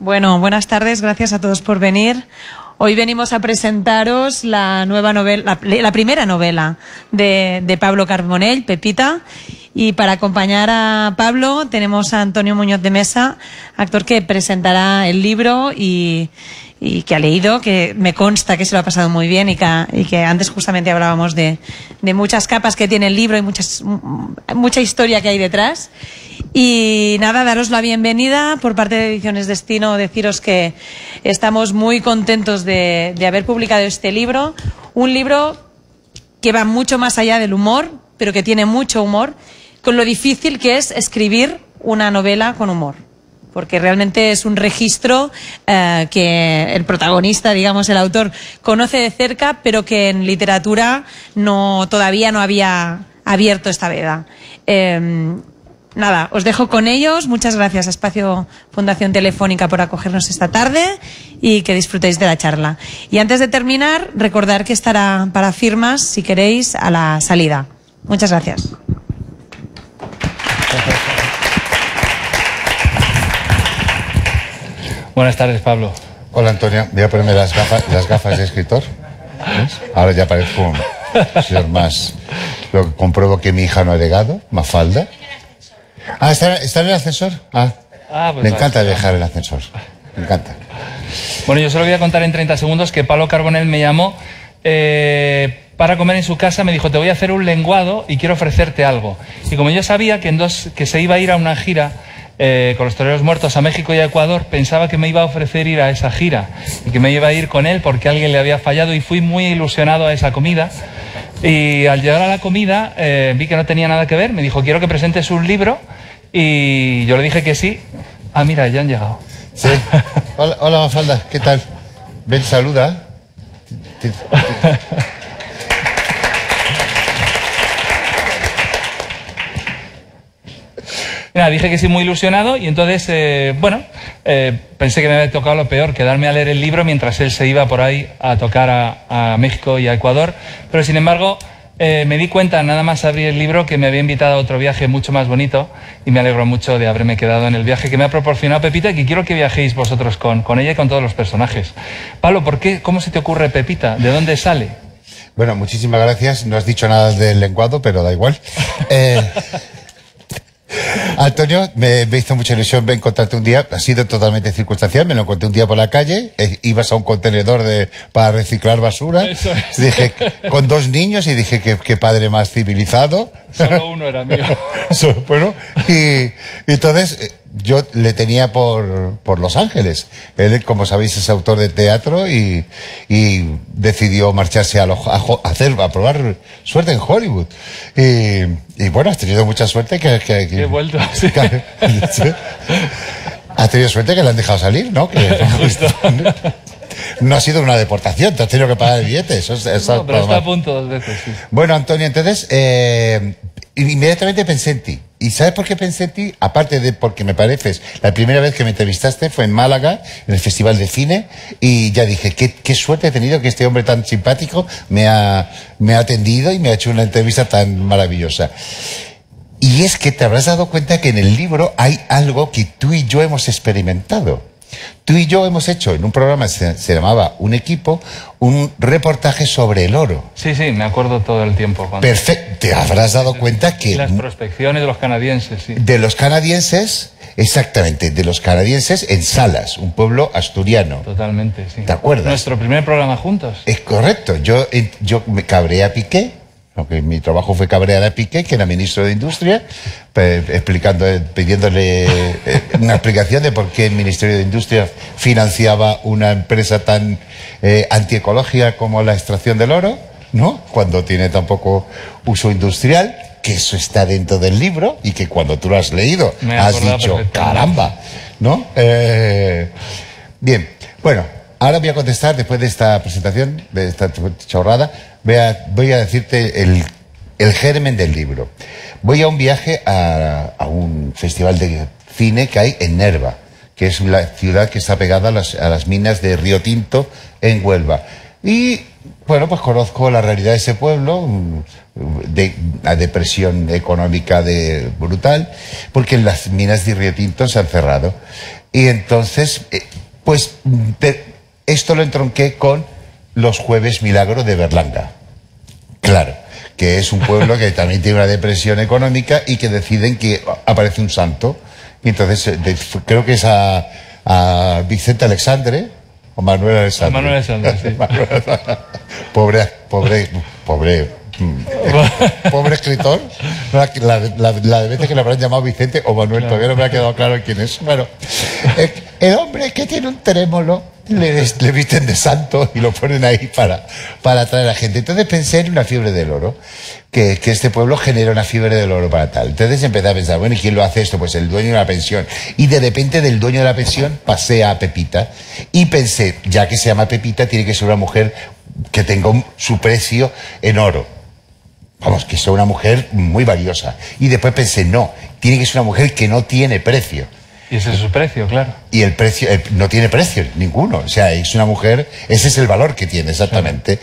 Bueno, buenas tardes, gracias a todos por venir. Hoy venimos a presentaros la nueva novela, la, primera novela de, de, Pablo Carbonell, Pepita. Y para acompañar a Pablo tenemos a Antonio Muñoz de Mesa, actor que presentará el libro y, que ha leído, que me consta que se lo ha pasado muy bien y que, antes justamente hablábamos de, de, muchas capas que tiene el libro y muchas, mucha historia que hay detrás. Y nada, daros la bienvenida por parte de Ediciones Destino, deciros que estamos muy contentos de, de haber publicado este libro, un libro que va mucho más allá del humor, pero que tiene mucho humor, con lo difícil que es escribir una novela con humor porque realmente es un registro eh, que el protagonista, digamos, el autor, conoce de cerca, pero que en literatura no, todavía no había abierto esta veda. Eh, nada, os dejo con ellos. Muchas gracias a Espacio Fundación Telefónica por acogernos esta tarde y que disfrutéis de la charla. Y antes de terminar, recordar que estará para firmas, si queréis, a la salida. Muchas gracias. Buenas tardes, Pablo. Hola, Antonio. Voy a ponerme las gafas, las gafas de escritor. Ahora ya parezco un señor más. Lo compruebo que mi hija no ha llegado, Mafalda. Ah, ¿está, está en el ascensor? Ah, ah pues me encanta en el ascensor. Me encanta. Bueno, yo solo voy a contar en 30 segundos que Pablo Carbonell me llamó eh, para comer en su casa, me dijo, te voy a hacer un lenguado y quiero ofrecerte algo. Y como yo sabía que, en dos, que se iba a ir a una gira eh, con los toreros muertos a México y a Ecuador, pensaba que me iba a ofrecer ir a esa gira y que me iba a ir con él porque alguien le había fallado y fui muy ilusionado a esa comida. Y al llegar a la comida eh, vi que no tenía nada que ver, me dijo, quiero que presentes un libro y yo le dije que sí. Ah, mira, ya han llegado. Sí. Hola, hola Mafalda, ¿qué tal? Ven, saluda. dije que sí muy ilusionado y entonces, eh, bueno, eh, pensé que me había tocado lo peor, quedarme a leer el libro mientras él se iba por ahí a tocar a, México y a Ecuador. Pero sin embargo, eh, me di cuenta, nada más abrir el libro, que me había invitado a otro viaje mucho más bonito y me alegro mucho de haberme quedado en el viaje que me ha proporcionado Pepita y que quiero que viajéis vosotros con, con ella y con todos los personajes. Pablo, ¿por qué, ¿cómo se te ocurre Pepita? ¿De dónde sale? Bueno, muchísimas gracias. No has dicho nada del lenguado, pero da igual. Eh, Antonio, me, hizo mucha ilusión encontrarte un día, ha sido totalmente circunstancial, me lo encontré un día por la calle, eh, ibas a un contenedor de, para reciclar basura, dije, con dos niños y dije, que qué padre más civilizado. Solo uno era mío. bueno, y, entonces eh, yo le tenía por, por Los Ángeles. Él, como sabéis, es autor de teatro y, y decidió marcharse a, a, hacer, a probar suerte en Hollywood. Y, y, bueno, has tenido mucha suerte que... que, He vuelto, sí. has tenido suerte que le han dejado salir, ¿no? Que, Justo. no ha sido una deportación, te has tenido que pagar el billete. Eso, eso no, pero está a punto dos veces, sí. Bueno, Antonio, entonces, eh, inmediatamente pensé en ti. ¿Y sabes por qué pensé en ti? Aparte de porque me pareces, la primera vez que me entrevistaste fue en Málaga, en el Festival de Cine, y ya dije, qué, qué suerte he tenido que este hombre tan simpático me ha, me ha atendido y me ha hecho una entrevista tan maravillosa. Y es que te habrás dado cuenta que en el libro hay algo que tú y yo hemos experimentado. Tú y yo hemos hecho en un programa que se, llamaba Un Equipo un reportaje sobre el oro. Sí, sí, me acuerdo todo el tiempo. Perfecto, te habrás dado cuenta que... Las prospecciones de los canadienses, sí. De los canadienses, exactamente, de los canadienses en Salas, un pueblo asturiano. Totalmente, sí. ¿Te acuerdas? Nuestro primer programa juntos. Es correcto, yo, yo me cabré a Piqué aunque mi trabajo fue cabrear a Piqué, que era ministro de Industria, explicando, pidiéndole eh, una explicación de por qué el Ministerio de Industria financiaba una empresa tan eh, antiecológica como la extracción del oro, ¿no? Cuando tiene tampoco uso industrial, que eso está dentro del libro y que cuando tú lo has leído has dicho, caramba, ¿no? Eh, bien, bueno, ahora voy a contestar después de esta presentación, de esta chorrada, voy a, decirte el, germen del libro. Voy a un viaje a, un festival de cine que hay en Nerva, que es la ciudad que está pegada a las, minas de Río Tinto en Huelva. Y bueno, pues conozco la realidad de ese pueblo, de la depresión económica de brutal, porque las minas de Río Tinto se han cerrado. Y entonces, eh, pues esto lo entronqué con los jueves milagro de Berlanga. Claro, que es un pueblo que también tiene una depresión económica y que deciden que aparece un santo. Y entonces eh, de- creo que es a, a Vicente Alexandre o Manuel Alexandre. Manuel Alexandre, sí. pobre, pobre, pobre. mm, Pobre escritor, la, la- la- la de veces que le habrán llamado Vicente o Manuel, todavía no me ha quedado claro quién es. Bueno, eh, el hombre que tiene un trémolo le, le visten de santo y lo ponen ahí para, para atraer a gente. Entonces pensé en una fiebre del oro, que, que este pueblo genera una fiebre del oro para tal. Entonces empecé a pensar, bueno, ¿y quién lo hace esto? Pues el dueño de la pensión. Y de repente del dueño de la pensión pasé a Pepita y pensé, ya que se llama Pepita, tiene que ser una mujer que tenga su precio en oro. Vamos, que sea una mujer muy valiosa. Y después pensé, no, tiene que ser una mujer que no tiene precio. Y ese es su precio, claro. Y el precio, eh, no tiene precio ninguno. O sea, es una mujer, ese es el valor que tiene exactamente.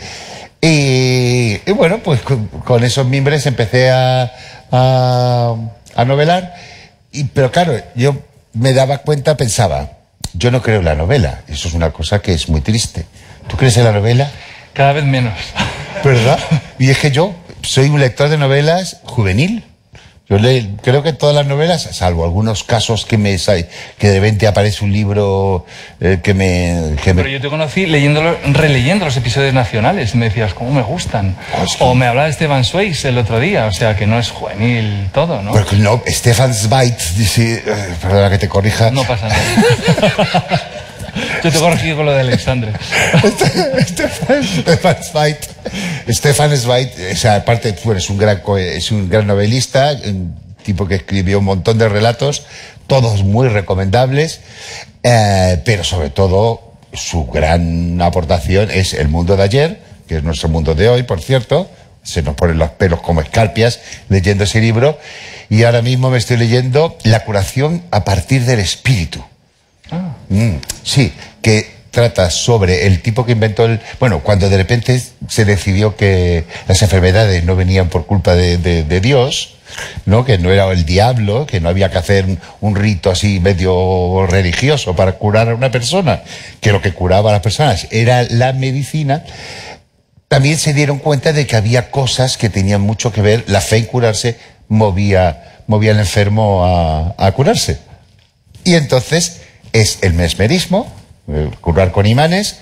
Y, y bueno, pues con, con esos mimbres empecé a, a, a novelar. Y, pero claro, yo me daba cuenta, pensaba, yo no creo en la novela. Eso es una cosa que es muy triste. ¿Tú crees en la novela? Cada vez menos. ¿Verdad? Y es que yo soy un lector de novelas juvenil. Yo le, creo que todas las novelas, salvo algunos casos que me que de repente aparece un libro eh, que me, que me- Pero yo te conocí leyéndolo, releyendo los episodios nacionales y me decías, ¿cómo me gustan? Hostia. O me hablaba de Esteban Swayze el otro día, o sea que no es juvenil todo, ¿no? Porque no, Stefan Zweig, dice, eh, perdona que te corrija. No pasa nada. Yo te corregí con lo de Alexandre. Stefan, Zweig. Stefan Zweig, aparte, bueno, es un gran, es un gran novelista, un tipo que escribió un montón de relatos, todos muy recomendables, eh, pero sobre todo su gran aportación es El mundo de ayer, que es nuestro mundo de hoy, por cierto. Se nos ponen los pelos como escarpias leyendo ese libro. Y ahora mismo me estoy leyendo La curación a partir del espíritu. Mm, sí, que trata sobre el tipo que inventó el... Bueno, cuando de repente se decidió que las enfermedades no venían por culpa de, Dios, ¿no? Que no era el diablo, que no había que hacer un, un rito así medio religioso para curar a una persona, que lo que curaba a las personas era la medicina, también se dieron cuenta de que había cosas que tenían mucho que ver, la fe en curarse movía, movía al enfermo a, a curarse. Y entonces es el mesmerismo, el curar con imanes,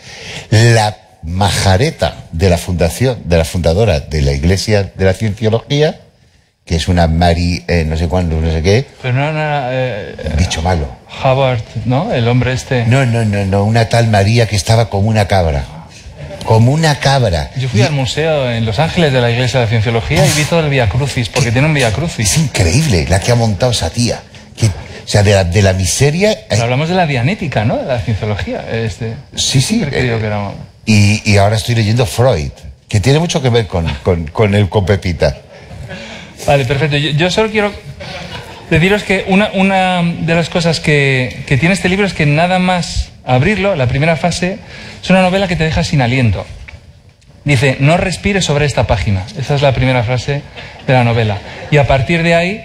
la majareta de la fundación, de la fundadora de la Iglesia de la Cienciología, que es una Mari, eh, no sé cuándo, no sé qué, Pero no, no eh, bicho malo. Hubbard, ¿no? El hombre este. No, no, no, no, una tal María que estaba como una cabra. Como una cabra. Yo fui al museo en Los Ángeles de la Iglesia de la Cienciología y vi todo el Via Crucis, porque tiene un Via Es Crucis. increíble la que ha montado esa tía. Que, o sea, de la, de la miseria. Pero hablamos de la dianética, ¿no? De la cienciología. Este. Sí, sí. Eh, que era- Y, y ahora estoy leyendo Freud, que tiene mucho que ver con, con, con el con Pepita. Vale, perfecto. Yo, yo solo quiero deciros que una, una de las cosas que, que tiene este libro es que nada más abrirlo, la primera fase, es una novela que te deja sin aliento. Dice, no respires sobre esta página. Esa es la primera frase de la novela. Y a partir de ahí,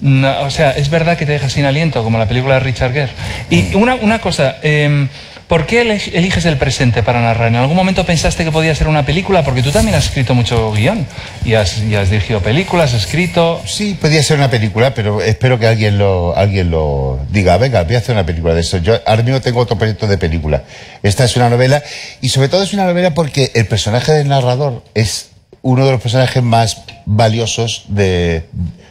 no, o sea, es verdad que te deja sin aliento, como la película de Richard Gere. Y una, una cosa, em, ¿por qué eliges el presente para narrar? ¿En algún momento pensaste que podía ser una película? Porque tú también has escrito mucho guion. Y has, y has dirigido películas, has escrito... Sí, podría ser una película, pero espero que alguien lo, alguien lo diga. Venga, voy a hacer una película de eso. Yo ahora mismo tengo otro proyecto de película. Esta es una novela, y sobre todo es una novela porque el personaje del narrador es uno de los personajes más valiosos de.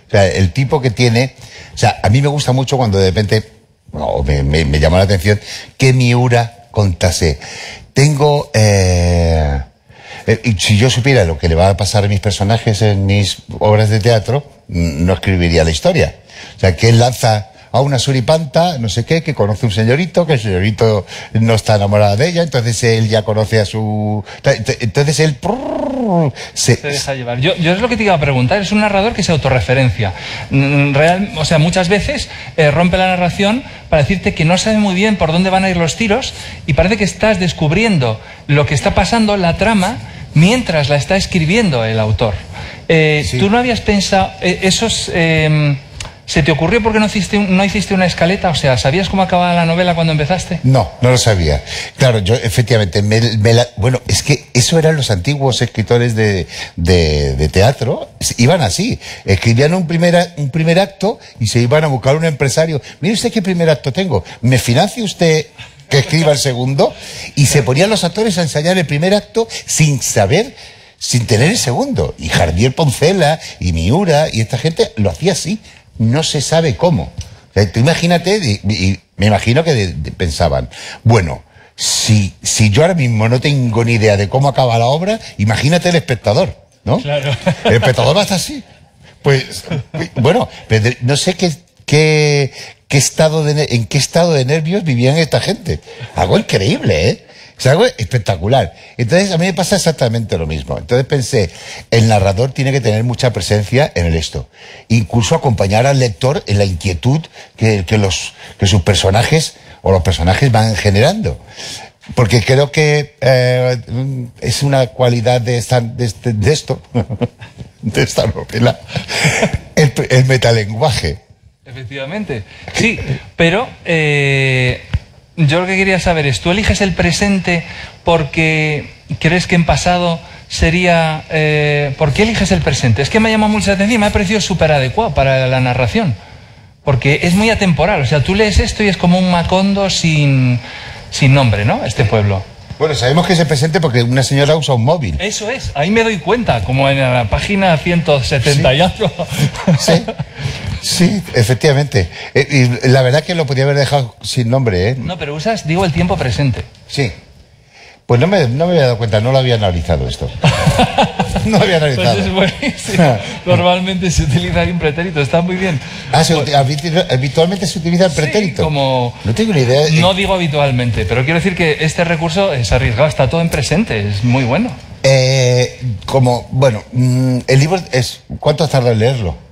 O sea, el tipo que tiene. O sea, a mí me gusta mucho cuando de repente. me, me, me llama la atención que Miura contase. Tengo. eh, eh, si yo supiera lo que le va a pasar a mis personajes en mis obras de teatro, no escribiría la historia. O sea, que él lanza a una suripanta, no sé qué, que conoce un señorito, que el señorito no está enamorado de ella, entonces él ya conoce a su... Entonces él... se, Se deja llevar. Yo, yo es lo que te iba a preguntar, es un narrador que se autorreferencia. Mm, Real, o sea, muchas veces eh, rompe la narración para decirte que no sabe muy bien por dónde van a ir los tiros y parece que estás descubriendo lo que está pasando, la trama, mientras la está escribiendo el autor. Eh, Sí. ¿Tú no habías pensado eh, esos... ¿Se te ocurrió porque no hiciste, no hiciste una escaleta? O sea, ¿sabías cómo acababa la novela cuando empezaste? No, no lo sabía. Claro, yo efectivamente, me, la, bueno, es que eso eran los antiguos escritores de, de, de, teatro, iban así, escribían un primer, un primer acto y se iban a buscar un empresario. Mire usted qué primer acto tengo, ¿me financia usted que escriba el segundo? Y se ponían los actores a ensayar el primer acto sin saber sin tener el segundo. Y Jardier Poncela y Miura y esta gente lo hacía así no se sabe cómo. tú imagínate, y, me imagino que pensaban, bueno, si, si yo ahora mismo no tengo ni idea de cómo acaba la obra, imagínate el espectador, ¿no? Claro. El espectador va a estar así. Pues, bueno, no sé qué, qué, qué estado de, en qué estado de nervios vivían esta gente. Algo increíble, ¿eh? Es algo espectacular. Entonces a mí me pasa exactamente lo mismo. Entonces pensé, el narrador tiene que tener mucha presencia en el esto. Incluso acompañar al lector en la inquietud que, los, que sus personajes o los personajes van generando. Porque creo que eh, es una cualidad de, esta, este, esto, de esta novela, el, el metalenguaje. Efectivamente. Sí, pero eh, yo lo que quería saber es, ¿tú eliges el presente porque crees que en pasado sería... Eh, ¿Por qué eliges el presente? Es que me llama mucho la atención, me ha parecido súper adecuado para la narración. Porque es muy atemporal. O sea, tú lees esto y es como un macondo sin, sin nombre, ¿no? Este pueblo. Bueno, sabemos que es el presente porque una señora usa un móvil. Eso es, ahí me doy cuenta, como en la página 170 y algo. Sí. Sí, efectivamente. Eh, y la verdad que lo podía haber dejado sin nombre, ¿eh? No, pero usas, digo, el tiempo presente. Sí. Pues no me, no me había dado cuenta, no lo había analizado esto. no lo había analizado. Pues es buenísimo. Normalmente se utiliza un pretérito, está muy bien. Ah, habitualmente se utiliza el pretérito. como... No tengo ni idea. No digo habitualmente, pero quiero decir que este recurso es arriesgado, está todo en presente, es muy bueno. Eh, como, bueno, mm, el libro es... ¿Cuánto has tardado en leerlo?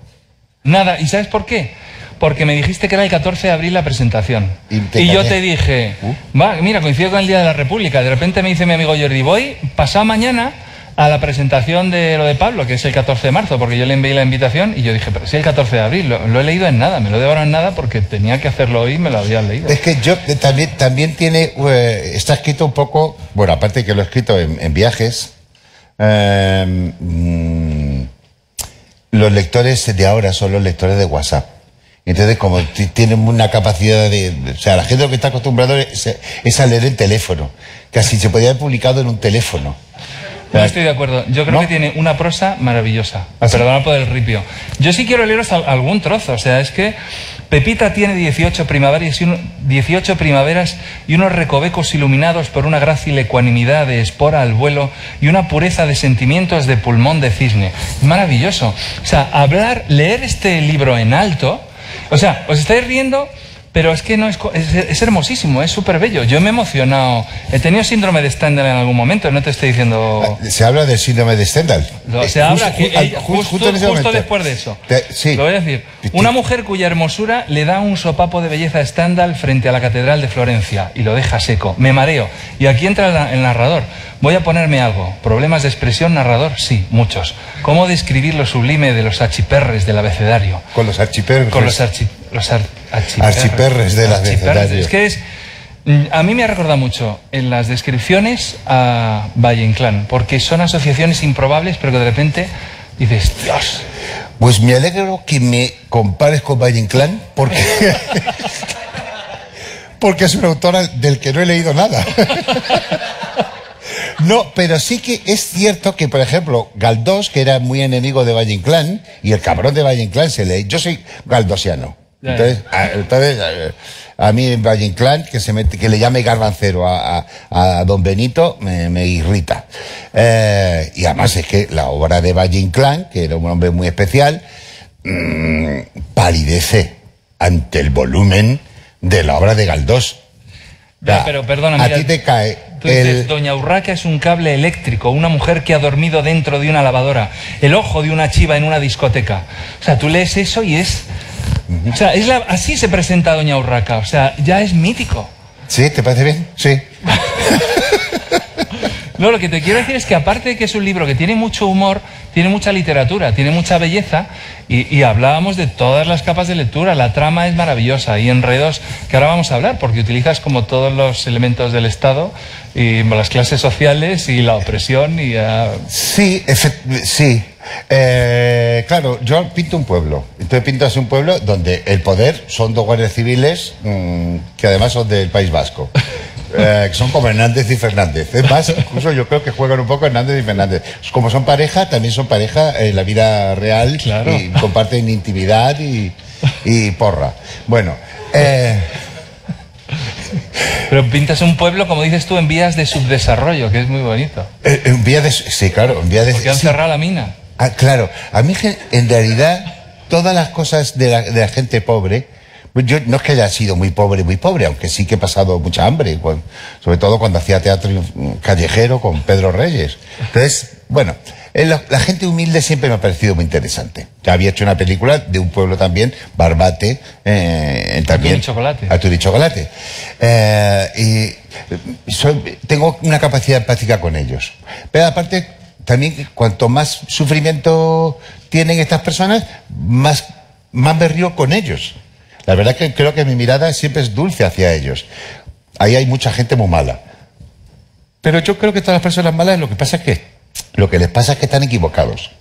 Nada, ¿y sabes por qué? Porque me dijiste que era el 14 de abril la presentación. Y, yo te dije, uh. va, mira, coincido con el Día de la República. De repente me dice mi amigo Jordi, voy pasado mañana a la presentación de lo de Pablo, que es el 14 de marzo, porque yo le envié la invitación y yo dije, pero sí, el 14 de abril, lo, he leído en nada, me lo devorado en nada porque tenía que hacerlo hoy y me lo había leído. Es que yo eh, también, también tiene, eh, está escrito un poco, bueno, aparte que lo he escrito en, viajes, eh, los lectores de ahora son los lectores de WhatsApp. Entonces, como tienen una capacidad de... O sea, la gente lo que está acostumbrado es, a leer el teléfono. Casi se podía haber publicado en un teléfono. No estoy de acuerdo. Yo creo que tiene una prosa maravillosa. ¿Ah, Perdona por el ripio. Yo sí quiero leeros algún trozo. O sea, es que Pepita tiene 18 primaveras, y 18 primaveras y unos recovecos iluminados por una grácil ecuanimidad de espora al vuelo y una pureza de sentimientos de pulmón de cisne. Maravilloso. O sea, hablar, leer este libro en alto, o sea, os estáis riendo pero es que no es, es, hermosísimo, es súper bello. Yo me he emocionado. He tenido síndrome de Stendhal en algún momento, no te estoy diciendo. Ah, se habla del síndrome de Stendhal. se habla que justo, después de eso. sí. Lo voy a decir. Una mujer cuya hermosura le da un sopapo de belleza a Stendhal frente a la catedral de Florencia y lo deja seco. Me mareo. Y aquí entra el narrador. Voy a ponerme algo. ¿Problemas de expresión, narrador? Sí, muchos. ¿Cómo describir lo sublime de los archiperres del abecedario? Con los archiperres. Con los, archi, los archiperres, del abecedario. Es que es... Mm, a mí me ha recordado mucho en las descripciones a Valle Inclán, porque son asociaciones improbables, pero que de repente dices, Dios. Pues me alegro que me compares con Valle Inclán, porque... porque es una autora del que no he leído nada. No, pero sí que es cierto que, por ejemplo, Galdós, que era muy enemigo de Valle Inclán, y el cabrón de Valle Inclán se lee. Yo soy galdosiano. Entonces, a, mí Valle Inclán, que, se que le llame garbancero a, don Benito, me, irrita. Eh, y además es que la obra de Valle Inclán, que era un hombre muy especial, mmm, palidece ante el volumen de la obra de Galdós. pero perdóname. A ti te cae Doña Urraca es un cable eléctrico, una mujer que ha dormido dentro de una lavadora, el ojo de una chiva en una discoteca. O sea, tú lees eso y es... O sea, es así se presenta Doña Urraca, o sea, ya es mítico. ¿Sí? ¿Te parece bien? Sí. no, lo que te quiero decir es que aparte de que es un libro que tiene mucho humor, tiene mucha literatura, tiene mucha belleza y, y hablábamos de todas las capas de lectura. La trama es maravillosa y enredos que ahora vamos a hablar porque utilizas como todos los elementos del Estado y las clases sociales y la opresión y... ah, Sí, sí. Eh, claro, yo pinto un pueblo. Entonces pintas un pueblo donde el poder son dos guardias civiles mm, que además son del País Vasco. Eh, que son como Hernández y Fernández. Es más, incluso yo creo que juegan un poco Hernández y Fernández. Como son pareja, también son pareja en la vida real Claro. y comparten intimidad y, y porra. Bueno, eh, Pero pintas un pueblo, como dices tú, en vías de subdesarrollo, que es muy bonito. eh, en vía de... Sí, claro, en vía de... Porque han sí. cerrado la mina. Ah, claro, a mí en realidad todas las cosas de la, de la gente pobre, pues yo no es que haya sido muy pobre, muy pobre, aunque sí que he pasado mucha hambre, cuan- sobre todo cuando hacía teatro callejero con Pedro Reyes. Entonces, bueno, eh, la, la gente humilde siempre me ha parecido muy interesante. Ya había hecho una película de un pueblo también, Barbate, eh, también. y Chocolate. Atún y chocolate. Eh, y soy- tengo una capacidad empática con ellos. Pero aparte, también cuanto más sufrimiento tienen estas personas, más, más me río con ellos. La verdad que creo que mi mirada siempre es dulce hacia ellos. Ahí hay mucha gente muy mala. Pero yo creo que todas las personas malas lo que pasa es que lo que les pasa es que están equivocados.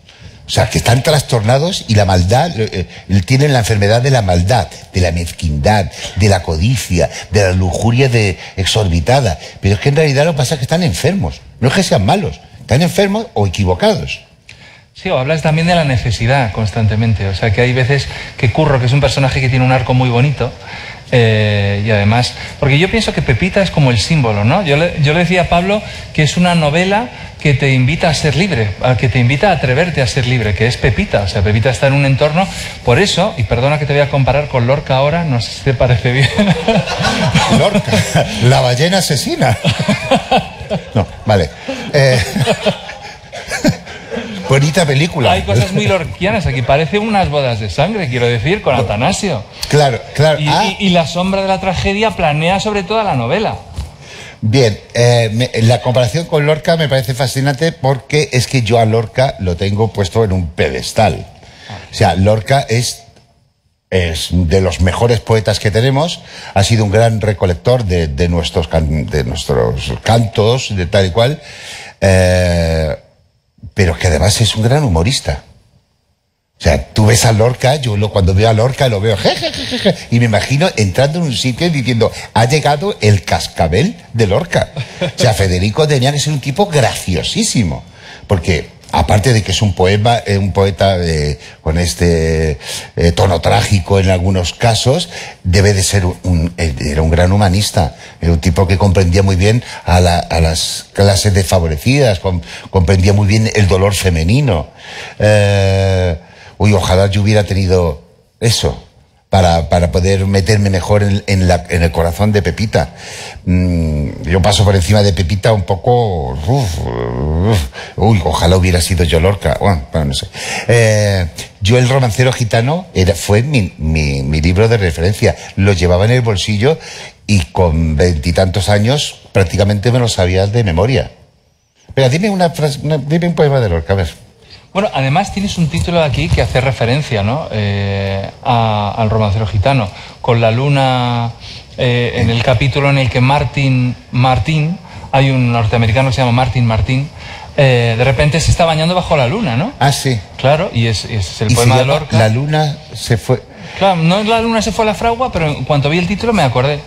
O sea, que están trastornados y la maldad, eh, eh, tienen la enfermedad de la maldad, de la mezquindad, de la codicia, de la lujuria de exorbitada. Pero es que en realidad lo que pasa es que están enfermos. No es que sean malos, están enfermos o equivocados. Sí, o hablas también de la necesidad constantemente. O sea, que hay veces que Curro, que es un personaje que tiene un arco muy bonito, eh, y además, porque yo pienso que Pepita es como el símbolo, ¿no? Yo le, yo le decía a Pablo que es una novela que te invita a ser libre, a que te invita a atreverte a ser libre, que es Pepita. O sea, Pepita está en un entorno, por eso, y perdona que te voy a comparar con Lorca ahora, no sé si te parece bien. Lorca, la ballena asesina. No, vale. Eh, bonita película. Hay cosas muy lorquianas aquí, parece unas bodas de sangre, quiero decir, con Atanasio. Claro, claro. Y, Ah, y- y la sombra de la tragedia planea sobre toda la novela. Bien, eh, la comparación con Lorca me parece fascinante porque es que yo a Lorca lo tengo puesto en un pedestal. O sea, Lorca es, de los mejores poetas que tenemos, ha sido un gran recolector de, de nuestros, can- de nuestros cantos, de tal y cual, eh, pero que además es un gran humorista. O sea, tú ves a Lorca, yo lo, cuando veo a Lorca lo veo, jejejeje, y me imagino entrando en un sitio y diciendo, ha llegado el cascabel de Lorca. O sea, Federico tenía que ser un tipo graciosísimo, porque aparte de que es un poema, eh, un poeta eh, con este eh, tono trágico en algunos casos, debe de ser un, eh, era un gran humanista, era un tipo que comprendía muy bien a, la- a las clases desfavorecidas, com- comprendía muy bien el dolor femenino. Uy, ojalá yo hubiera tenido eso. Para, para poder meterme mejor en, el corazón de Pepita. Mm, yo paso por encima de Pepita un poco. uf, uy, ojalá hubiera sido yo Lorca. Bueno, bueno, no sé. Eh, yo, el romancero gitano, era, fue mi, mi, libro de referencia. Lo llevaba en el bolsillo y con veintitantos años prácticamente me lo sabía de memoria. Pero dime, una, frase- dime un poema de Lorca, a ver. Bueno, además tienes un título aquí que hace referencia ¿no? Eh, a- al romancero gitano, con la luna eh, en el capítulo en el que Martin Martín, hay un norteamericano que se llama Martin Martín, eh, de repente se está bañando bajo la luna, ¿no? Ah, sí. Claro, y es, es el Y poema de Lorca. La luna se fue. Claro, no la luna se fue a la fragua, pero en cuanto vi el título me acordé.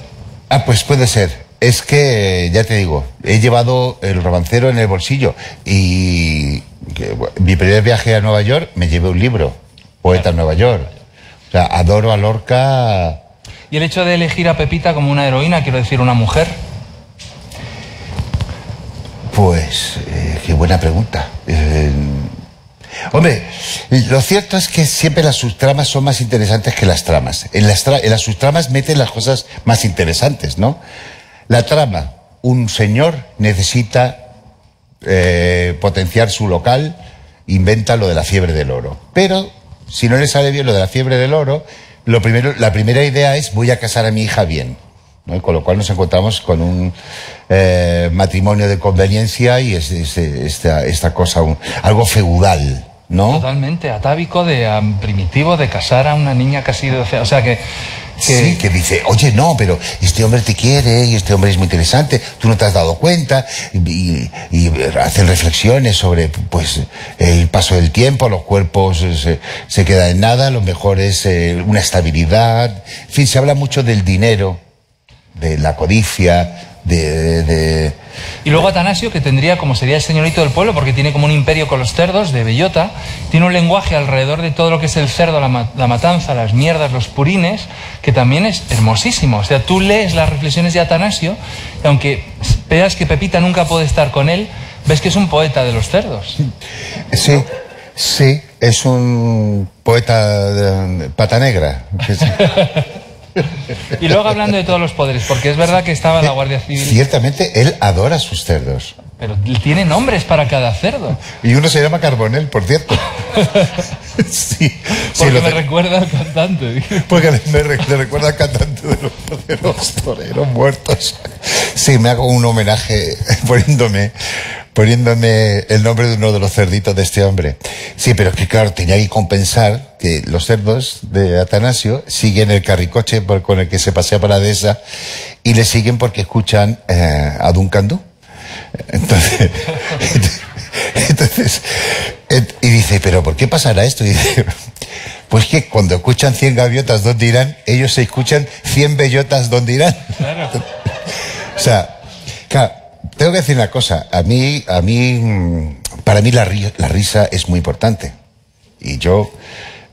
Ah, pues puede ser. Es que, ya te digo, he llevado el romancero en el bolsillo y que, mi primer viaje a Nueva York me llevé un libro, Poeta en Nueva York. O sea, adoro a Lorca. Y el hecho de elegir a Pepita como una heroína, quiero decir, una mujer, Pues, eh, qué buena pregunta. Eh, hombre, lo cierto es que siempre las subtramas son más interesantes que las tramas. En las, tra- en las subtramas meten las cosas más interesantes, ¿no? La trama, un señor necesita eh, potenciar su local, inventa lo de la fiebre del oro. Pero, si no le sale bien lo de la fiebre del oro, lo primero, la primera idea es voy a casar a mi hija bien. ¿no? Con lo cual nos encontramos con un eh, matrimonio de conveniencia y es, es- esta, cosa, un- algo feudal. ¿no? Totalmente, atávico, de primitivo, de casar a una niña casi de 12 O sea que. Que- Sí, que dice, oye, no, pero este hombre te quiere y este hombre es muy interesante, tú no te has dado cuenta, y, y hacen reflexiones sobre pues el paso del tiempo, los cuerpos se, se quedan en nada, lo mejor es eh, una estabilidad, en fin, se habla mucho del dinero, de la codicia, de... de- Y luego Atanasio, que tendría como sería el señorito del pueblo, porque tiene como un imperio con los cerdos de bellota, tiene un lenguaje alrededor de todo lo que es el cerdo, la, ma- la matanza, las mierdas, los purines, que también es hermosísimo. O sea, tú lees las reflexiones de Atanasio, y aunque veas que Pepita nunca puede estar con él, ves que es un poeta de los cerdos. Sí, sí, es un poeta de pata negra. Y luego hablando de todos los poderes, porque es verdad que estaba la Guardia Civil, Ciertamente, él adora sus cerdos. Pero tiene nombres para cada cerdo. Y uno se llama Carbonel, por cierto. sí, Porque me te- recuerda al cantante. porque me, re- me recuerda al cantante de los, de los toreros muertos. Sí, me hago un homenaje poniéndome, poniéndome el nombre de uno de los cerditos de este hombre. Sí, pero es que claro, tenía que compensar que los cerdos de Atanasio siguen el carricoche por- con el que se pasea por la dehesa y le siguen porque escuchan eh, a Duncan Du. Entonces, entonces, y dice, pero ¿por qué pasará esto? Y dice, pues que cuando escuchan 100 gaviotas, ¿dónde irán? Ellos se escuchan 100 bellotas, ¿dónde irán? O sea, claro, tengo que decir una cosa. A mí, a mí, mm, para mí la, ri- la risa es muy importante. Y yo,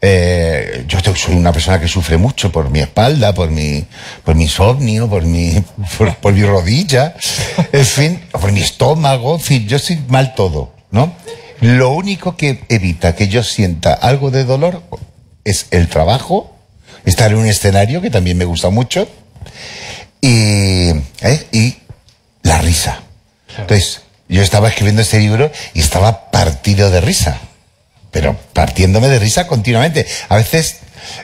eh, yo soy una persona que sufre mucho por mi espalda, por mi, por mi insomnio, por mi, por, por mi rodilla, en fin, por mi estómago, en fin, yo estoy mal todo, ¿no? Lo único que evita que yo sienta algo de dolor es el trabajo, estar en un escenario, que también me gusta mucho, y, ¿eh? y la risa. Entonces, yo estaba escribiendo este libro y estaba partido de risa, pero partiéndome de risa continuamente. A veces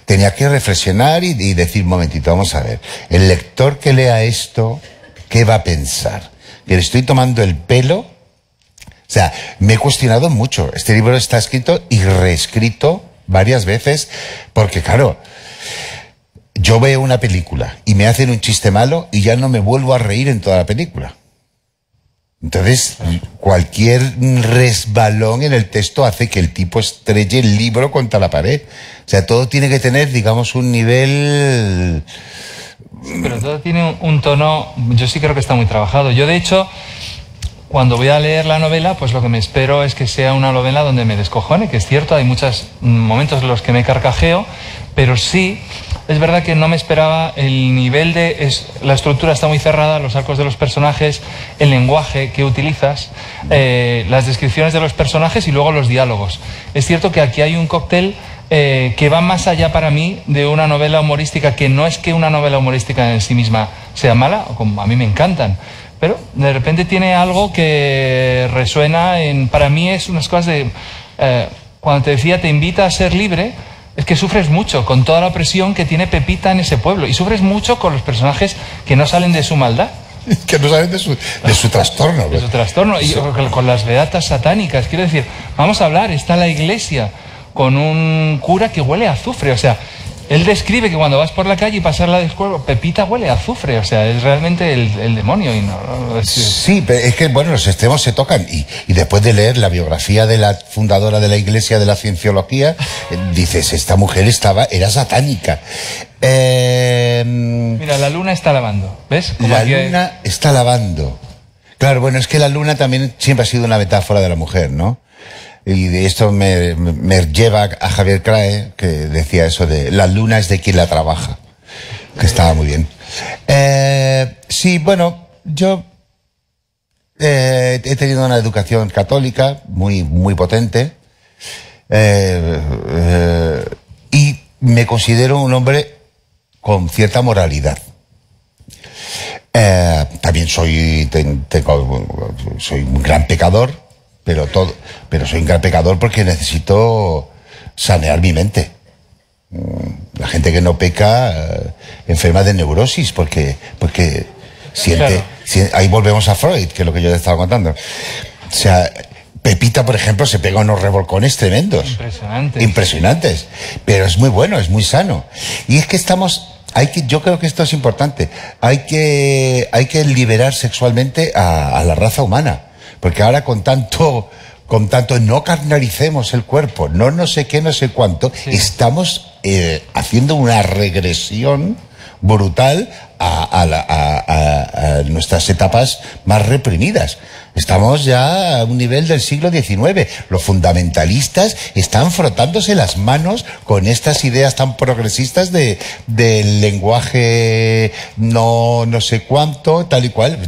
tenía que reflexionar y, decir, un momentito, vamos a ver, el lector que lea esto, ¿qué va a pensar? ¿Que le estoy tomando el pelo? O sea, me he cuestionado mucho. Este libro está escrito y reescrito varias veces, porque claro, yo veo una película y me hacen un chiste malo y ya no me vuelvo a reír en toda la película. Entonces, cualquier resbalón en el texto hace que el tipo estrelle el libro contra la pared. O sea, todo tiene que tener, digamos, un nivel... Pero todo tiene un, tono, yo sí creo que está muy trabajado. Yo, de hecho, cuando voy a leer la novela, pues lo que me espero es que sea una novela donde me descojone, que es cierto, hay muchos momentos en los que me carcajeo, pero sí, es verdad que no me esperaba el nivel de... es- la estructura está muy cerrada, los arcos de los personajes, el lenguaje que utilizas, eh, las descripciones de los personajes y luego los diálogos. Es cierto que aquí hay un cóctel eh, que va más allá para mí de una novela humorística, que no es que una novela humorística en sí misma sea mala, como a mí me encantan, pero de repente tiene algo que resuena en, para mí es unas cosas de, eh, cuando te decía te invita a ser libre, es que sufres mucho con toda la presión que tiene Pepita en ese pueblo. Y sufres mucho con los personajes que no salen de su maldad, que no saben de su, de su trastorno. de su trastorno. Y con- las beatas satánicas. Quiero decir, vamos a hablar, está la iglesia con un cura que huele a azufre, o sea, él describe que cuando vas por la calle y pasar la descuerdo, Pepita huele a azufre, o sea, es realmente el, el demonio y no, es- Sí, pero es que, bueno, los extremos se tocan. Y, y después de leer la biografía de la fundadora de la Iglesia de la Cienciología, eh, dices, esta mujer estaba, era satánica. Eh, Mira, la luna está lavando, ¿ves? Como la que- luna está lavando. Claro, bueno, es que la luna también siempre ha sido una metáfora de la mujer, ¿no? Y de esto me, me- lleva a Javier Crae, que decía eso de la luna es de quien la trabaja, que estaba muy bien. Eh, sí, bueno, yo eh, he tenido una educación católica muy, muy potente eh, eh, y me considero un hombre con cierta moralidad. Eh, también soy, ten- tengo- soy un gran pecador, pero todo, pero soy un gran pecador porque necesito sanear mi mente. Mm, La gente que no peca eh, enferma de neurosis porque, porque siente, Claro. ahí volvemos a Freud, que es lo que yo te estaba contando. O sea, Pepita, por ejemplo, se pega unos revolcones tremendos. Impresionante. Impresionantes. Pero es muy bueno, es muy sano. Y es que estamos, hay que, yo creo que esto es importante. Hay que, hay que liberar sexualmente a, a la raza humana. Porque ahora con tanto, con tanto no carnalicemos el cuerpo, no no sé qué, no sé cuánto, estamos eh, haciendo una regresión brutal a, a la- a- a- a nuestras etapas más reprimidas. Estamos ya a un nivel del siglo XIX. Los fundamentalistas están frotándose las manos con estas ideas tan progresistas de, del lenguaje no, no sé cuánto, tal y cual.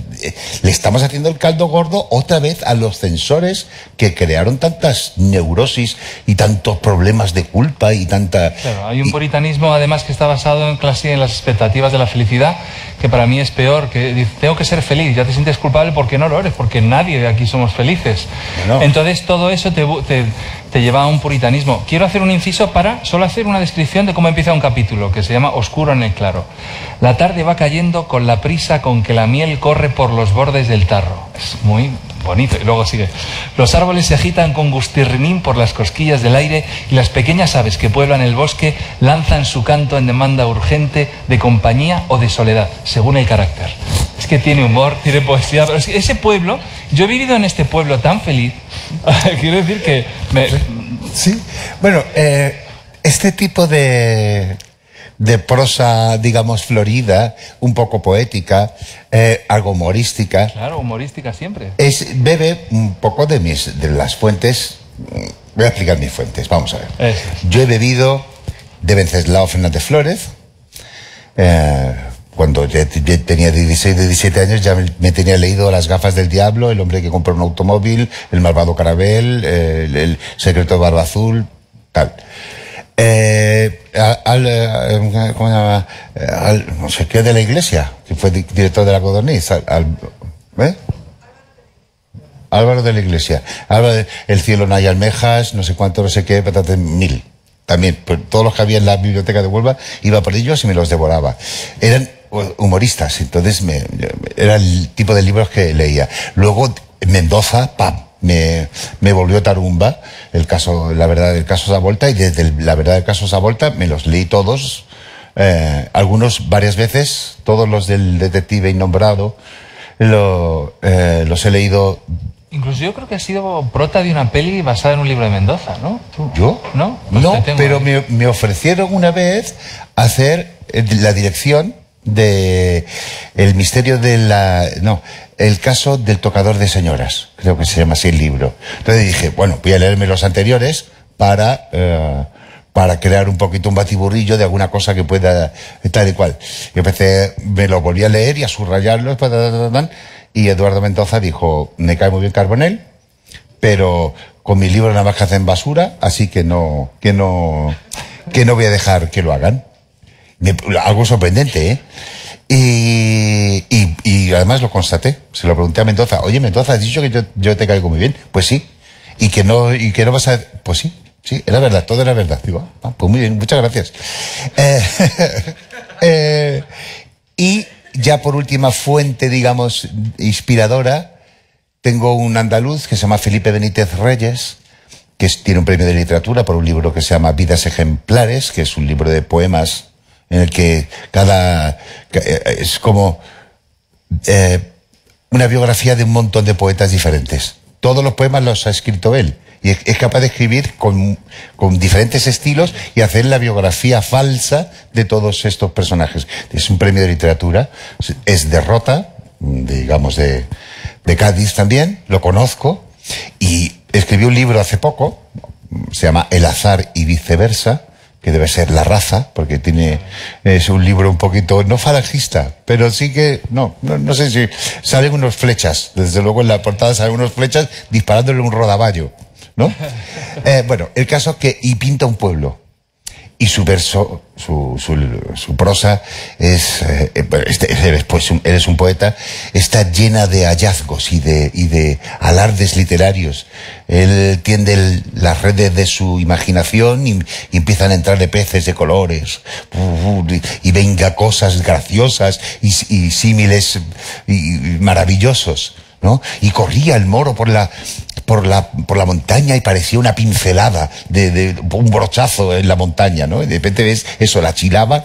Le estamos haciendo el caldo gordo otra vez a los censores que crearon tantas neurosis y tantos problemas de culpa y tanta... Claro, hay un puritanismo además que está basado en, casi en las expectativas de la felicidad, que para mí es peor, que tengo que ser feliz, ya te sientes culpable porque no lo eres, porque nadie de aquí somos felices. Entonces todo eso te, te- te lleva a un puritanismo. Quiero hacer un inciso para solo hacer una descripción de cómo empieza un capítulo, que se llama Oscuro en el claro. La tarde va cayendo con la prisa con que la miel corre por los bordes del tarro. Es muy bonito. Y luego sigue. Los árboles se agitan con gustirrinín por las cosquillas del aire y las pequeñas aves que pueblan el bosque lanzan su canto en demanda urgente de compañía o de soledad, según el carácter. Es que tiene humor, tiene poesía, pero ese pueblo, yo he vivido en este pueblo tan feliz, quiero decir que me- Sí. Bueno, eh, este tipo de, de prosa, digamos, florida, un poco poética, eh, algo humorística, claro, humorística siempre. es, bebe un poco de, mis, de las fuentes. mm, Voy a explicar mis fuentes, vamos a ver. Eso. Yo he bebido de Venceslao Fernández Flores. eh, cuando ya te- ya tenía 16, 17 años ya me, tenía leído Las gafas del diablo, El hombre que compró un automóvil, El malvado carabel, el, secreto de barba azul, tal. Eh, a- al, eh, ¿cómo se llama? Eh, Al, no sé qué de la iglesia, que fue di- director de la Codorniz. Al, al- ¿eh? Álvaro de la Iglesia. Álvaro de- El cielo no hay almejas, no sé cuánto, no sé qué, patate, mil. También, pues, todos los que había en la biblioteca de Huelva, iba por ellos y me los devoraba. Eran humoristas, entonces me, era el tipo de libros que leía. Luego, Mendoza, ¡pam! Me, me volvió tarumba el caso, la verdad del caso Savolta, y desde el- la verdad del caso Savolta me los leí todos, eh, algunos varias veces, todos los del detective innombrado, lo, eh, los he leído Incluso yo creo que ha sido prota de una peli basada en un libro de Mendoza, ¿no? ¿Tú? ¿Yo? ¿No? Pues no, pero me, me ofrecieron una vez hacer eh, la dirección de El misterio de la... No, el caso del tocador de señoras. Creo que se llama así el libro. Entonces dije, bueno, voy a leerme los anteriores para... eh, para crear un poquito un batiburrillo de alguna cosa que pueda tal y cual. Y empecé, me lo volví a leer y a subrayarlo, y Eduardo Mendoza dijo, me cae muy bien Carbonell, pero con mi libro nada más que hacen basura, así que no, que no, que no voy a dejar que lo hagan. Algo sorprendente, ¿eh? Y, y, además lo constaté. Se lo pregunté a Mendoza. Oye, Mendoza, ¿has dicho que yo, te caigo muy bien? Pues sí. Y que no, y que no vas a... Pues sí, sí, era verdad, todo era verdad. Digo, ah, pues muy bien, muchas gracias. Eh, eh, y ya por última fuente, digamos, inspiradora, tengo un andaluz que se llama Felipe Benítez Reyes, que tiene un premio de literatura por un libro que se llama Vidas Ejemplares, que es un libro de poemas en el que cada... que, eh, es como eh, una biografía de un montón de poetas diferentes. Todos los poemas los ha escrito él. Y es capaz de escribir con, con diferentes estilos y hacer la biografía falsa de todos estos personajes. Es un premio de literatura. Es derrota, digamos, de, de Cádiz también. Lo conozco. Y escribió un libro hace poco. Se llama El azar y viceversa que debe ser La raza, porque tiene, es un libro un poquito, no falangista, pero sí que, no, no, no sé si salen unos flechas, desde luego en la portada salen unos flechas disparándole un rodaballo, ¿no? Eh, bueno, el caso es que, y pinta un pueblo, y su verso, su, su, su prosa es, eh, eh, bueno, este- eres, pues, un, eres un poeta, está llena de hallazgos y de, y de alardes literarios. Él tiende las redes de su imaginación y, empiezan a entrarle peces de colores, y, y venga cosas graciosas y, símiles maravillosos. ¿No? Y corría el moro por la, por la, por la montaña y parecía una pincelada de, de un brochazo en la montaña, ¿no? Y de repente ves eso, la chilaba,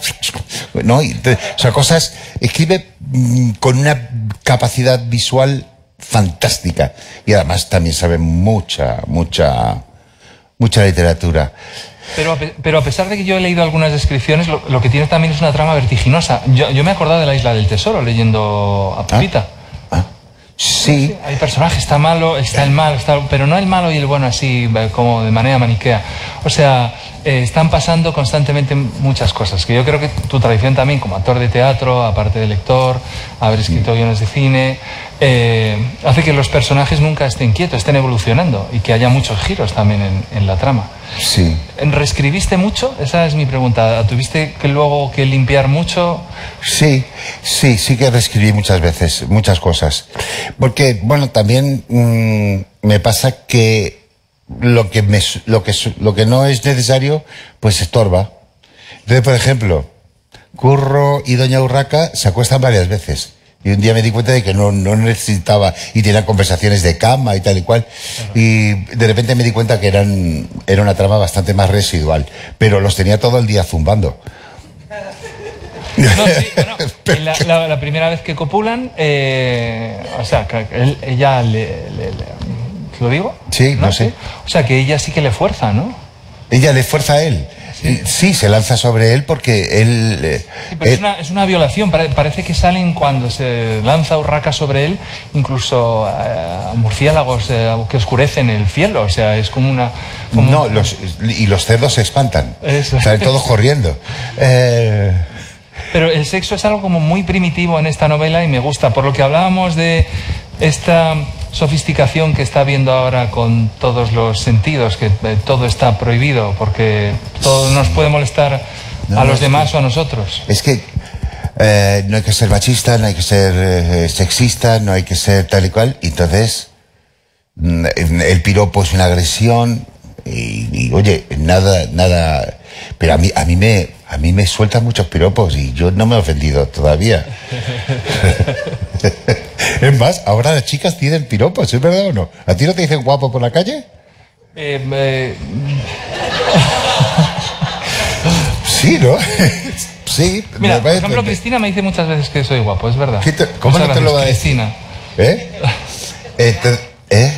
¿no? Y, te- o sea, cosas, escribe mm, con una capacidad visual fantástica y además también sabe mucha, mucha, mucha literatura. Pero a, pe- pero a pesar de que yo he leído algunas descripciones, lo, lo que tiene también es una trama vertiginosa. Yo, yo me he acordado de la Isla del Tesoro leyendo a Pepita. Ah, Sí, Hay personajes, está malo, está el malo, está, pero no el malo y el bueno así como de manera maniquea. O sea, eh, están pasando constantemente muchas cosas, que yo creo que tu tradición también como actor de teatro, aparte de lector, haber escrito guiones de cine, eh, hace que los personajes nunca estén quietos, estén evolucionando y que haya muchos giros también en, en la trama. Sí. ¿Reescribiste mucho? Esa es mi pregunta. ¿Tuviste que luego que limpiar mucho? Sí, sí, sí que reescribí muchas veces, muchas cosas. Porque, bueno, también mm, me pasa que lo que, me, lo, que, lo que no es necesario, pues estorba. Entonces, por ejemplo, Curro y Doña Urraca se acuestan varias veces. Y un día me di cuenta de que no, no necesitaba, y tenían conversaciones de cama y tal y cual. Y de repente me di cuenta que eran, era una trama bastante más residual. Pero los tenía todo el día zumbando. No, sí, bueno, la, la- la primera vez que copulan, eh, o sea, él- ella le, le- le- ¿Lo digo? Sí, no sé. O sea, que ella sí que le fuerza, ¿no? Ella le fuerza a él. Y- Sí, se lanza sobre él porque él... eh, Sí, pero es, él- una, es una violación. Pare- parece que salen cuando se lanza Urraca sobre él, incluso eh, murciélagos eh, que oscurecen el cielo. O sea, es como una. como- No, los, y los cerdos se espantan. Eso. Salen todos corriendo. Eh, Pero el sexo es algo como muy primitivo en esta novela y me gusta. Por lo que hablábamos de esta sofisticación que está habiendo ahora con todos los sentidos, que eh, todo está prohibido porque todo nos puede molestar No, a los demás o a nosotros. es que eh, no hay que ser machista, no hay que ser eh, sexista, no hay que ser tal y cual. Y entonces, mm, el piropo es una agresión. Y, y, oye, nada, nada. Pero a mí, a mí me, a mí me sueltan muchos piropos y yo no me he ofendido todavía. es más, ahora las chicas tienen piropos, ¿es verdad o no? ¿A ti no te dicen guapo por la calle? Eh, Sí, ¿no? sí. mira, me por ejemplo, Cristina me dice muchas veces que soy guapo, es verdad. ¿Qué te- ¿Cómo Muchas no te lo va a gracias, decir? Cristina. ¿Eh? Eh, te- ¿Eh?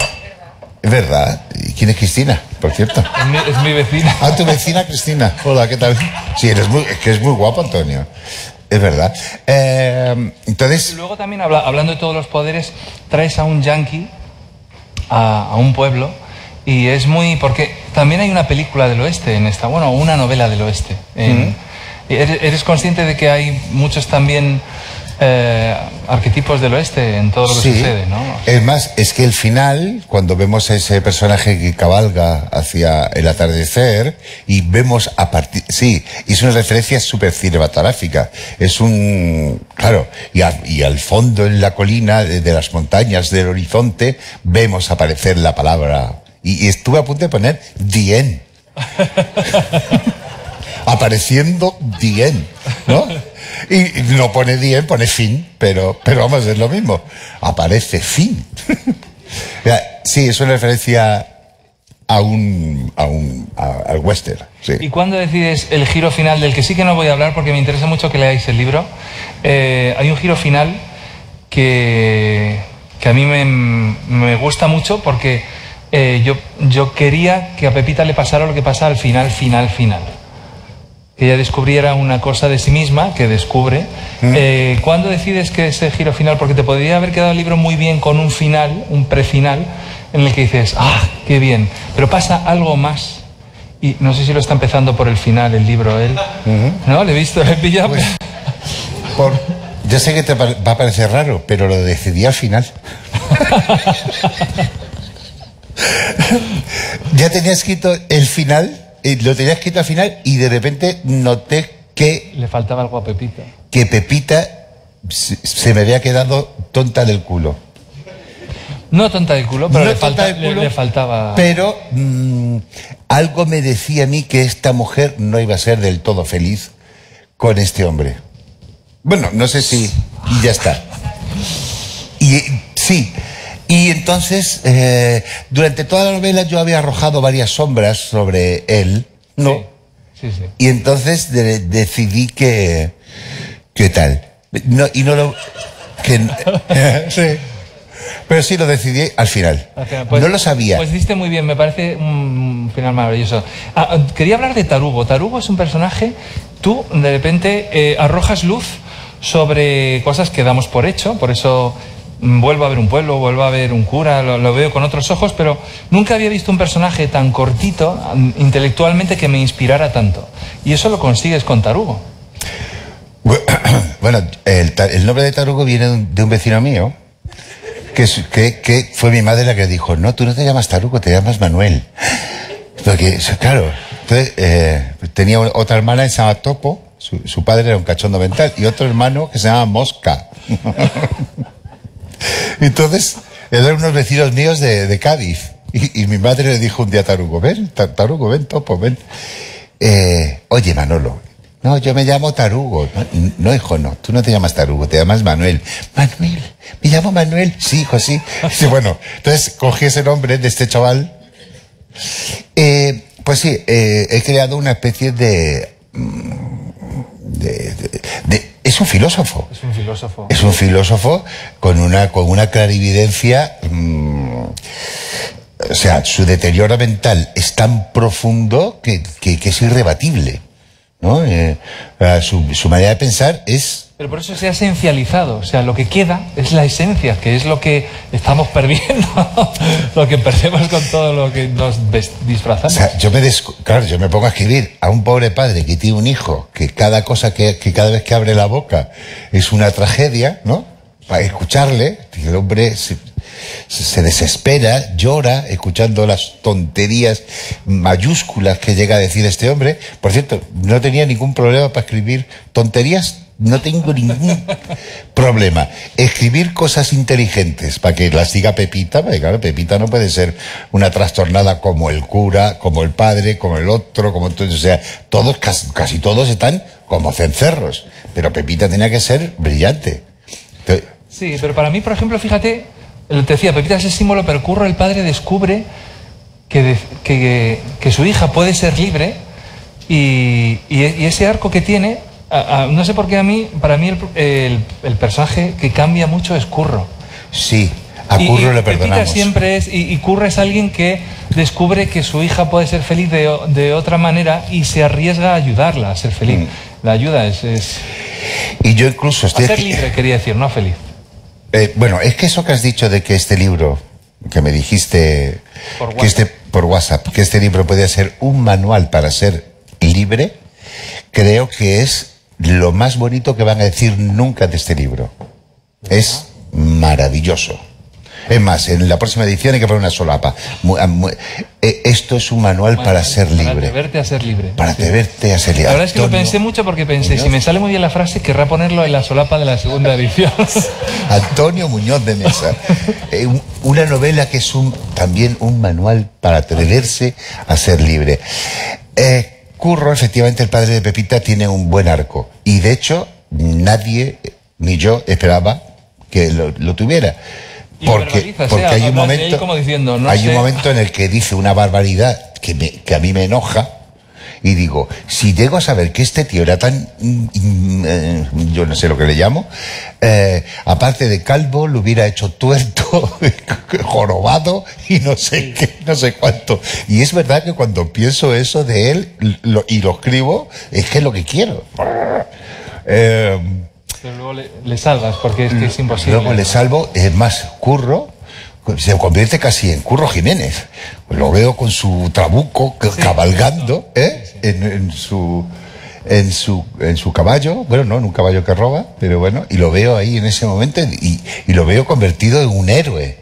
Es verdad. ¿Y quién es Cristina, por cierto? Es mi, es mi vecina. Ah, tu vecina Cristina. Hola, ¿qué tal? Sí, eres muy, es que es muy guapo, Antonio. Es verdad. Eh, Y entonces, luego también, habla- hablando de todos los poderes, traes a un yankee a, a un pueblo y es muy... porque también hay una película del oeste en esta, bueno, una novela del oeste. En- y eres, eres consciente de que hay muchos también eh, arquetipos del oeste en todo lo que sí. sucede, ¿no? Es más, es que el final, cuando vemos a ese personaje que cabalga hacia el atardecer y vemos a partir, sí, es una referencia súper cinematográfica. Es un, claro, y, a- y al fondo en la colina de, de las montañas del horizonte vemos aparecer la palabra. Y, y estuve a punto de poner Dien. Apareciendo Dien, ¿no? Y, no pone Dien, pone fin, pero, pero vamos, es lo mismo. Aparece fin. Sí, es una referencia a un, a un, al western. ¿Y cuándo decides el giro final, del que sí que no voy a hablar porque me interesa mucho que leáis el libro? Eh, hay un giro final que, que a mí me, me gusta mucho porque eh, yo, yo quería que a Pepita le pasara lo que pasa al final, final, final. Que ella descubriera una cosa de sí misma, que descubre. Eh, ¿Cuándo decides que ese giro final? Porque te podría haber quedado el libro muy bien con un final, un prefinal, en el que dices, ah, qué bien, pero pasa algo más. Y no sé si lo está empezando por el final el libro él. ¿No? Le he visto, le he pillado. Pues, Por, yo sé que te va a parecer raro, pero lo decidí al final. ya tenía escrito el final, eh, lo tenía escrito al final y de repente noté que, Le faltaba algo a Pepita. que Pepita se, se me había quedado tonta del culo. No tonta de culo, pero No le, falta- del le- culo, le faltaba. Pero mm, algo me decía a mí que esta mujer no iba a ser del todo feliz con este hombre. Bueno, no sé si... Y ya está. Y sí, Y entonces, eh, durante toda la novela yo había arrojado varias sombras sobre él, ¿no? Sí, sí. sí. Y entonces de- decidí que... ¿Qué tal? No, y no lo... Que, sí. Pero sí lo decidí al final. Al final, pues- no lo sabía. Pues hiciste muy bien, me parece un final maravilloso. Ah, ah, quería hablar de Tarugo. Tarugo es un personaje, tú de repente eh, arrojas luz sobre cosas que damos por hecho, por eso vuelvo a ver un pueblo, vuelvo a ver un cura, lo, lo veo con otros ojos, pero nunca había visto un personaje tan cortito intelectualmente que me inspirara tanto. Y eso lo consigues con Tarugo. Bueno, el, el nombre de Tarugo viene de un, vecino mío, que, que, que fue mi madre la que dijo, no, tú no te llamas Tarugo, te llamas Manuel. Porque, claro, entonces, eh, tenía otra hermana que se llamaba Topo, su, su padre era un cachondo mental, y otro hermano que se llamaba Mosca. Entonces, eran unos vecinos míos de, Cádiz. Y, mi madre le dijo un día a Tarugo, ven, Ta- Tarugo, ven, Topo, ven. Eh, oye, Manolo, no, yo me llamo Tarugo. No, hijo, no, tú no te llamas Tarugo, te llamas Manuel. Manuel, me llamo Manuel. Sí, hijo, sí. Sí, bueno, entonces cogí ese nombre de este chaval. Eh, pues sí, eh, he creado una especie de, mm, de- de- un filósofo. Es un filósofo. Es un filósofo con una, con una clarividencia. mm, o sea, su deterioro mental es tan profundo que, que- que es irrebatible. ¿no? Eh, eh, su, su manera de pensar es. Pero por eso se ha esencializado, o sea, lo que queda es la esencia, que es lo que estamos perdiendo, lo que perdemos con todo lo que nos ves- O disfrazamos. sea, yo me claro, yo me pongo a escribir a un pobre padre que tiene un hijo, que cada cosa que, que cada vez que abre la boca es una tragedia, ¿no? Para escucharle, el hombre se, se- se desespera, llora, escuchando las tonterías mayúsculas que llega a decir este hombre. Por cierto, no tenía ningún problema para escribir tonterías, no tengo ningún problema. Escribir cosas inteligentes para que las diga Pepita, porque claro, Pepita no puede ser una trastornada como el cura, como el padre, como el otro, como todo, o sea, todos, casi, todos están como cencerros, pero Pepita tenía que ser brillante. Entonces, Sí, pero para mí, por ejemplo, fíjate, te decía, Pepita es el símbolo, pero Curro, el padre, descubre que, de- que, que su hija puede ser libre y, y e- y ese arco que tiene, a- a- no sé por qué a mí, para mí el, el- el personaje que cambia mucho es Curro. sí, a Curro y le Pepita perdonamos. siempre es, y, Curro es alguien que descubre que su hija puede ser feliz de, de otra manera y se arriesga a ayudarla a ser feliz. Mm. La ayuda es, es Y yo incluso a estoy ser aquí- libre, quería decir, no feliz. Eh, bueno, es que eso que has dicho de que este libro, que me dijiste Por que este por WhatsApp, que este libro podía ser un manual para ser libre, creo que es lo más bonito que van a decir nunca de este libro. Es maravilloso. Es más, en la próxima edición hay que poner una solapa. Ah, eh, Esto es un manual para ser Para libre. atreverte a ser libre. Para Sí. atreverte a ser libre. La verdad es que lo pensé mucho porque pensé, Muñoz. si me sale muy bien la frase, querrá ponerlo en la solapa de la segunda edición. Antonio Muñoz de Mesa. Eh, un- una novela que es un, también un manual para atreverse a ser libre. Eh, Curro, efectivamente, el padre de Pepita, tiene un buen arco. Y de hecho, nadie, ni yo, esperaba que lo, lo tuviera. Porque, porque hay un momento. como diciendo, no hay un momento en el que dice una barbaridad que, me- que a mí me enoja. Y digo, si llego a saber que este tío era tan, mm, mm, eh, yo no sé lo que le llamo, eh, aparte de calvo, lo hubiera hecho tuerto, jorobado y no sé qué, no sé cuánto. Y es verdad que cuando pienso eso de él lo- y lo escribo, es que es lo que quiero. Eh, Pero luego le, le salvas porque es que es imposible. Luego le salvo, es más, Curro se convierte casi en Curro Jiménez. Lo veo con su trabuco cabalgando ¿eh? En, en su en su en su caballo, bueno, no en un caballo que roba, pero bueno, y lo veo ahí en ese momento y, y lo veo convertido en un héroe.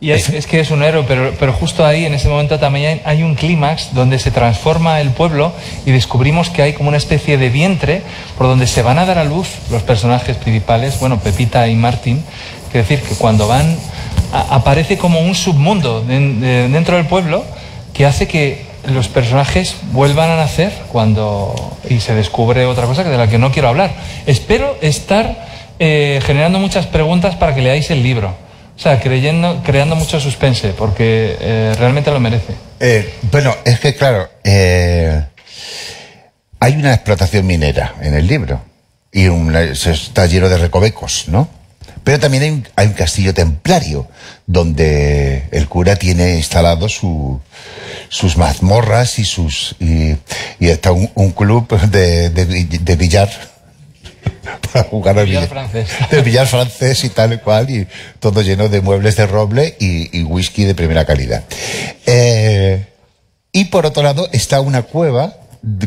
Y es, es que es un héroe, pero, pero justo ahí, en ese momento también hay un clímax donde se transforma el pueblo y descubrimos que hay como una especie de vientre por donde se van a dar a luz los personajes principales, bueno, Pepita y Martín, que decir que cuando van, aparece como un submundo de- dentro del pueblo que hace que los personajes vuelvan a nacer cuando y se descubre otra cosa que de la que no quiero hablar. Espero estar eh, generando muchas preguntas para que leáis el libro O sea, creyendo, creando mucho suspense, porque eh, realmente lo merece. Eh, bueno, es que claro, eh, hay una explotación minera en el libro y un- está lleno de recovecos, ¿no? Pero también hay un, hay un castillo templario donde el cura tiene instalado su, sus mazmorras y sus y, y está un, club de billar para jugar al Billar francés. billar francés y tal y cual, y todo lleno de muebles de roble y, y whisky de primera calidad. Eh, y por otro lado está una cueva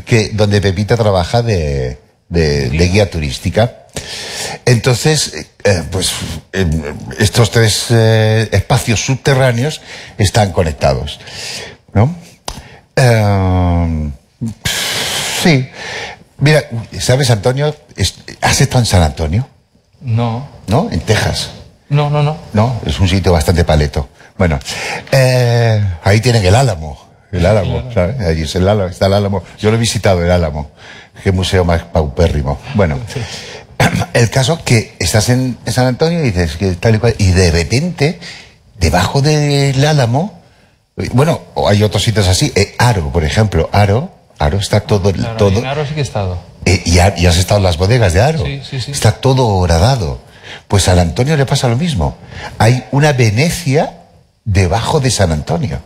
que, donde Pepita trabaja de, de- de guía turística. Entonces, eh, pues eh, estos tres eh, espacios subterráneos están conectados, ¿no? Sí. Mira, ¿sabes, Antonio? Es- ¿Has estado en San Antonio? No, ¿No? En Texas. no, no, no. ¿no? Es un sitio bastante paleto. Bueno, eh, ahí tienen el Álamo, el Álamo, ¿sabes? Allí es el Álamo, está el Álamo. Yo lo he visitado, el Álamo. Qué museo más paupérrimo. Bueno, el caso que estás en San Antonio y dices que tal y cual, y de repente, debajo del Álamo, bueno, hay otros sitios así, eh, Aro, por ejemplo, Aro, Aro está todo, Claro, todo, en Aro sí que he estado. eh, y, ha- y has estado en las bodegas de Aro. Sí, sí, sí. Está todo horadado. Pues a San Antonio le pasa lo mismo. Hay una Venecia debajo de San Antonio.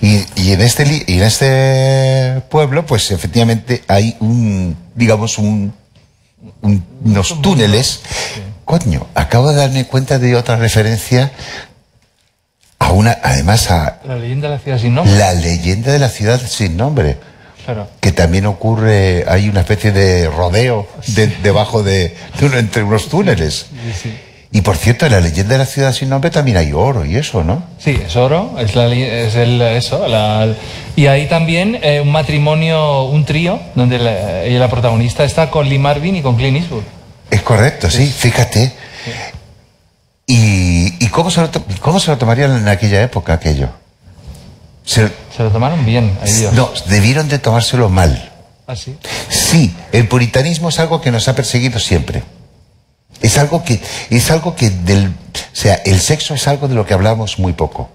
Y, y en este li- y en este pueblo, pues efectivamente hay un, digamos, un, un- unos túneles. Coño, acabo de darme cuenta de otra referencia a una, además a La leyenda de la ciudad sin nombre. la leyenda de la ciudad sin nombre Claro. que también ocurre, hay una especie de rodeo de- debajo de, de uno- entre unos túneles. Sí. Y por cierto, en la leyenda de la ciudad sin nombre también hay oro y eso, ¿no? Sí, es oro, es, la, es el, eso. la- y hay también eh, un matrimonio, un trío, donde la, ella, la protagonista está con Lee Marvin y con Clint Eastwood. Es correcto, sí, fíjate. ¿Y, y cómo, se lo, cómo se lo tomarían en aquella época aquello? Se- Se lo tomaron bien, ay Dios. no, debieron de tomárselo mal. Así. Sí, el puritanismo es algo que nos ha perseguido siempre. Es algo que, es algo que del, o sea, el sexo es algo de lo que hablamos muy poco.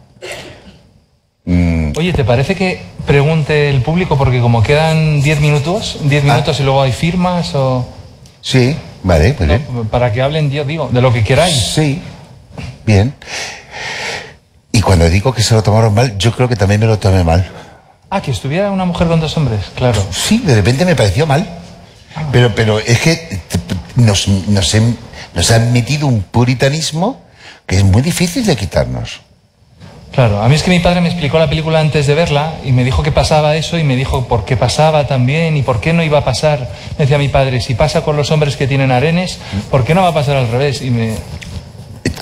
Oye, ¿te parece que pregunte el público? Porque como quedan 10 minutos, 10 minutos y luego hay firmas o... Sí, vale, bien. ¿no? Para que hablen, yo digo, de lo que queráis. Sí, bien. Cuando digo que se lo tomaron mal, yo creo que también me lo tomé mal. Ah, que estuviera una mujer con dos hombres, claro. Sí, de repente me pareció mal. Pero, pero es que nos, nos, hem- nos han metido un puritanismo que es muy difícil de quitarnos. Claro, a mí es que mi padre me explicó la película antes de verla y me dijo que pasaba eso y me dijo por qué pasaba también y por qué no iba a pasar. Me decía mi padre, si pasa con los hombres que tienen arenes, ¿por qué no va a pasar al revés? Y me...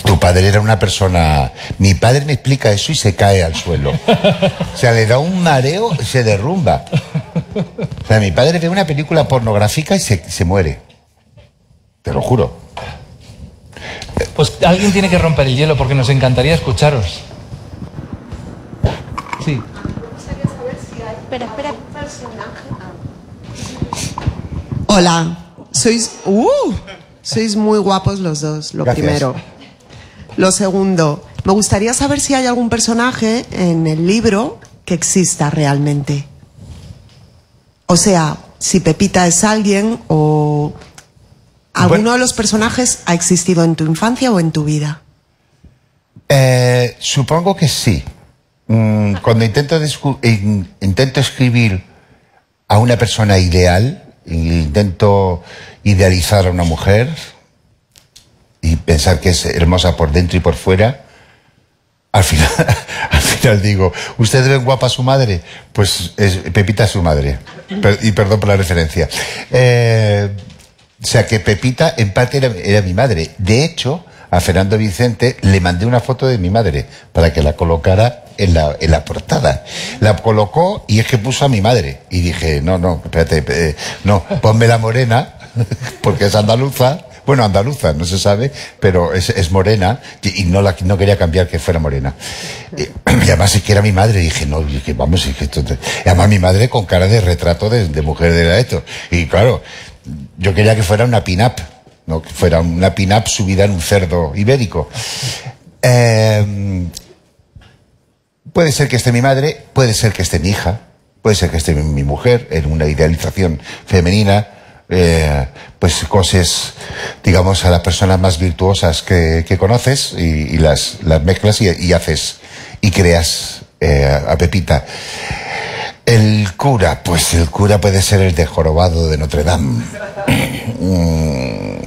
Tu padre era una persona. Mi padre me explica eso y se cae al suelo. O sea, le da un mareo, se derrumba. O sea, mi padre ve una película pornográfica y se, se muere. Te lo juro. Pues alguien tiene que romper el hielo porque nos encantaría escucharos. Sí. Espera, espera. Hola, sois, uh, sois muy guapos los dos, lo Gracias. primero. Lo segundo, me gustaría saber si hay algún personaje en el libro que exista realmente. O sea, si Pepita es alguien o alguno Bueno. de los personajes ha existido en tu infancia o en tu vida. Eh, supongo que sí. Mm, cuando intento, in- intento escribir a una persona ideal, intento idealizar a una mujer y pensar que es hermosa por dentro y por fuera, al final, al final digo, ¿usted ve guapa a su madre? Pues es, Pepita es su madre. Per- y perdón por la referencia. Eh, o sea que Pepita en parte era, era mi madre. De hecho, a Fernando Vicente le mandé una foto de mi madre para que la colocara en la, en la portada. La colocó y es que puso a mi madre. Y dije, no, no, espérate, eh, no, ponme la morena, porque es andaluza. Bueno, andaluza, no se sabe, pero es, es morena y, no, la, no quería cambiar que fuera morena. Y, y además es que era mi madre, dije, no, vamos, y que esto y además mi madre con cara de retrato de, mujer de la esto. Y claro, yo quería que fuera una pin-up, ¿no? que fuera una pin-up subida en un cerdo ibérico. Eh, puede ser que esté mi madre, puede ser que esté mi hija, puede ser que esté mi mujer en una idealización femenina. Eh, pues coses, digamos, a las personas más virtuosas que, conoces y, y las, las mezclas y, y haces y creas eh, a Pepita. El cura, pues el cura puede ser el de Jorobado de Notre Dame. Mm,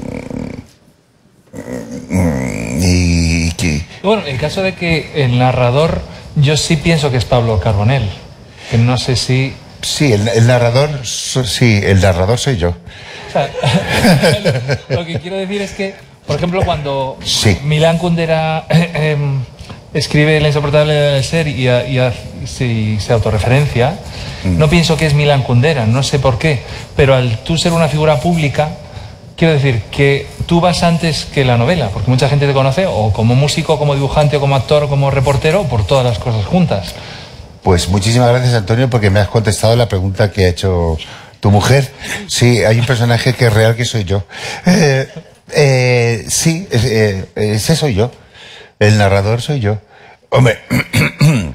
y que Bueno, en caso de que el narrador, yo sí pienso que es Pablo Carbonell. Que no sé si. Sí, el, el narrador, sí, el narrador soy yo. o sea, lo que quiero decir es que, por ejemplo, cuando Sí. Milán Kundera eh, em, escribe La insoportable del ser y, a- y a- y se, autorreferencia, no pienso que es Milán Kundera, no sé por qué, pero al tú ser una figura pública, quiero decir que tú vas antes que la novela, porque mucha gente te conoce o como músico, como dibujante, o como actor, o como reportero, por todas las cosas juntas. Pues muchísimas gracias, Antonio, porque me has contestado la pregunta que ha hecho tu mujer. Sí, hay un personaje que es real que soy yo. Eh, eh, sí, eh, ese soy yo. El narrador soy yo. Hombre,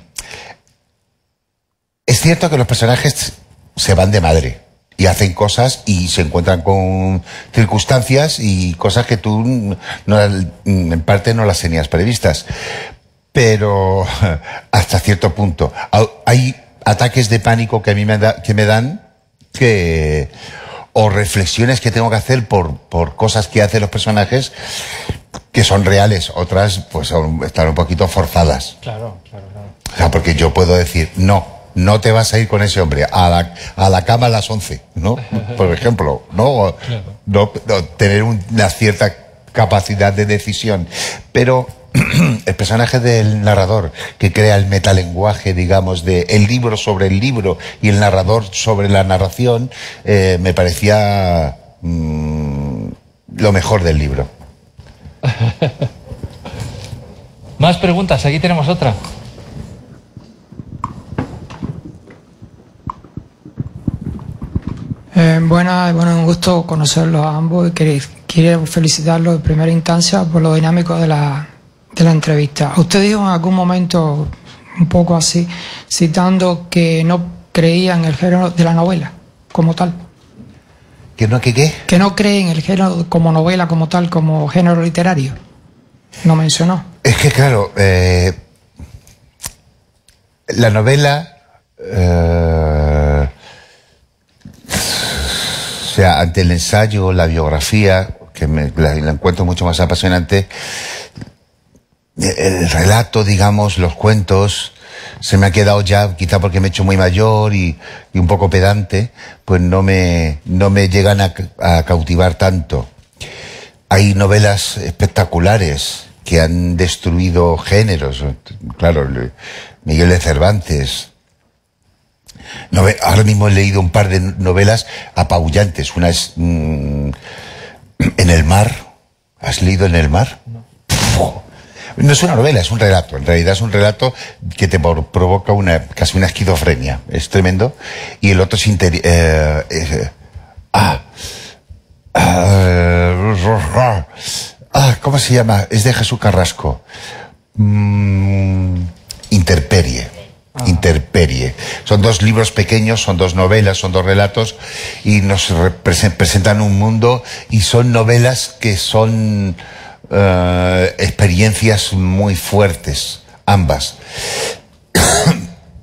es cierto que los personajes se van de madre y hacen cosas y se encuentran con circunstancias y cosas que tú no, en parte no las tenías previstas. Pero hasta cierto punto. Hay ataques de pánico que a mí me, da- que me dan que o reflexiones que tengo que hacer por, por cosas que hacen los personajes que son reales, otras pues son- están un poquito forzadas. Claro, claro, claro. O sea, porque yo puedo decir, no, no te vas a ir con ese hombre a la, a la cama a las 11, ¿no? Por ejemplo, ¿no? O- no, no, tener un- una cierta capacidad de decisión. Pero el personaje del narrador que crea el metalenguaje, digamos, de el libro sobre el libro y el narrador sobre la narración, eh, me parecía mm, lo mejor del libro. Más preguntas, aquí tenemos otra. Eh, buena, bueno, un gusto conocerlos a ambos y quiero felicitarlos en primera instancia por lo dinámico de la, de la entrevista. Usted dijo en algún momento, un poco así, citando que no creía en el género de la novela como tal, ¿Que no, que qué? que no cree en el género como novela como tal, como género literario. No mencionó. Es que claro, eh, la novela, eh, o sea, ante el ensayo, la biografía, que me, la, la encuentro mucho más apasionante, el relato, digamos, los cuentos, se me ha quedado ya, quizá porque me he hecho muy mayor y, y un poco pedante, pues no me, no me llegan a, cautivar tanto. Hay novelas espectaculares que han destruido géneros. Claro, Miguel de Cervantes. Nove- ahora mismo he leído un par de novelas apabullantes. Una es mm, En el mar. ¿Has leído En el mar? Puf. No es una novela, es un relato. En realidad es un relato que te provoca una casi una esquizofrenia. Es tremendo. Y el otro es interi- eh, eh, ah, Ah, ah, ¿cómo se llama? Es de Jesús Carrasco. Mm, Interperie. Interperie. Son dos libros pequeños, son dos novelas, son dos relatos y nos presentan un mundo y son novelas que son eh, experiencias muy fuertes, ambas.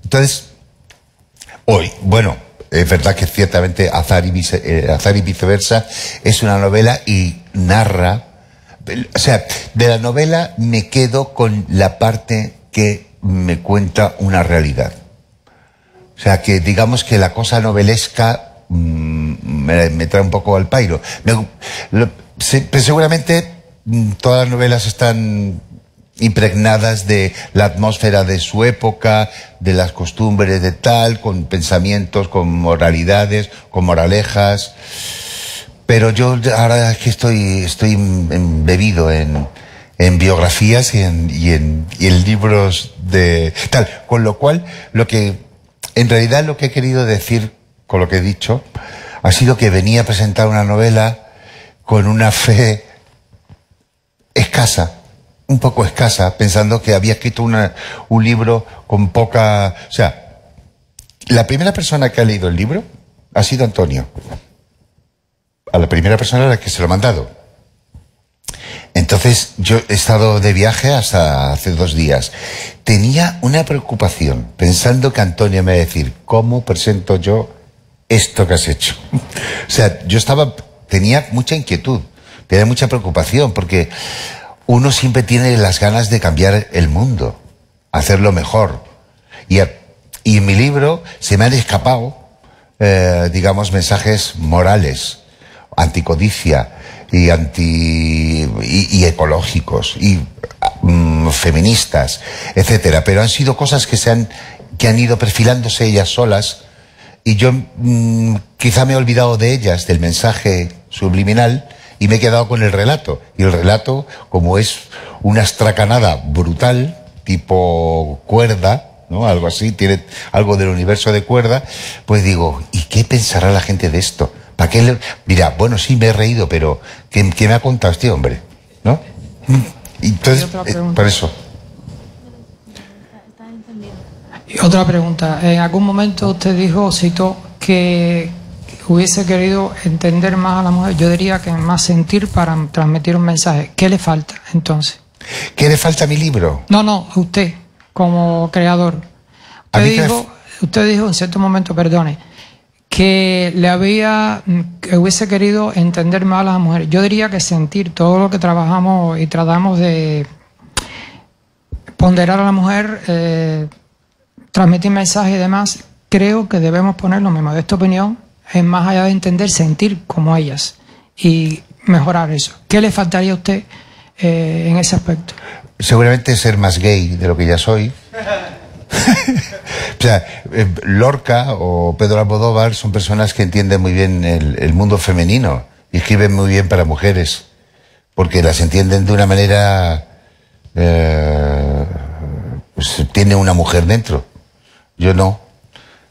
Entonces, Hoy, bueno, es verdad que ciertamente Azar y, vice- eh, Azar y viceversa es una novela y narra, o sea, de la novela me quedo con la parte que me cuenta una realidad. O sea, que digamos que la cosa novelesca mm, me, trae un poco al pairo. Seguramente todas las novelas están impregnadas de la atmósfera de su época, de las costumbres de tal, con pensamientos, con moralidades, con moralejas. Pero yo ahora es que estoy, estoy embebido en, en biografías y en, y, en, y en libros de tal. Con lo cual, lo que, en realidad lo que he querido decir con lo que he dicho, ha sido que venía a presentar una novela con una fe escasa, un poco escasa, pensando que había escrito una, un libro con poca... O sea, la primera persona que ha leído el libro ha sido Antonio. A la primera persona a la que se lo ha mandado. Entonces yo he estado de viaje hasta hace dos días. Tenía una preocupación, pensando que Antonio me iba a decir, ¿cómo presento yo esto que has hecho? o sea, yo estaba, tenía mucha inquietud, tenía mucha preocupación, porque uno siempre tiene las ganas de cambiar el mundo, hacerlo mejor. Y, y en mi libro se me han escapado, eh, digamos, mensajes morales, anticodicia, y anti y, ecológicos y mm, feministas, etcétera, pero han sido cosas que se han que han ido perfilándose ellas solas y yo mm, quizá me he olvidado de ellas, del mensaje subliminal y me he quedado con el relato. Y el relato, como es una estracanada brutal, tipo cuerda, ¿no? Algo así, tiene algo del universo de cuerda, pues digo, ¿y qué pensará la gente de esto? ¿Para qué le... Mira, bueno, sí me he reído, pero ¿qué, me ha contado este hombre? ¿No? Entonces, eh, por eso. Y otra pregunta. En algún momento usted dijo, citó, que hubiese querido entender más a la mujer. Yo diría que más sentir para transmitir un mensaje. ¿Qué le falta entonces? ¿Qué le falta a mi libro? No, no, usted, como creador. Usted, dijo, usted dijo en cierto momento, perdone, que le había, que hubiese querido entender más a las mujeres. Yo diría que sentir todo lo que trabajamos y tratamos de ponderar a la mujer, eh, transmitir mensajes y demás, creo que debemos poner lo mismo. De esta opinión es más allá de entender, sentir como ellas y mejorar eso. ¿Qué le faltaría a usted eh, en ese aspecto? Seguramente ser más gay de lo que ya soy. o sea, eh, Lorca o Pedro Almodóvar son personas que entienden muy bien el, mundo femenino y escriben muy bien para mujeres, porque las entienden de una manera... Eh, pues tiene una mujer dentro. Yo no.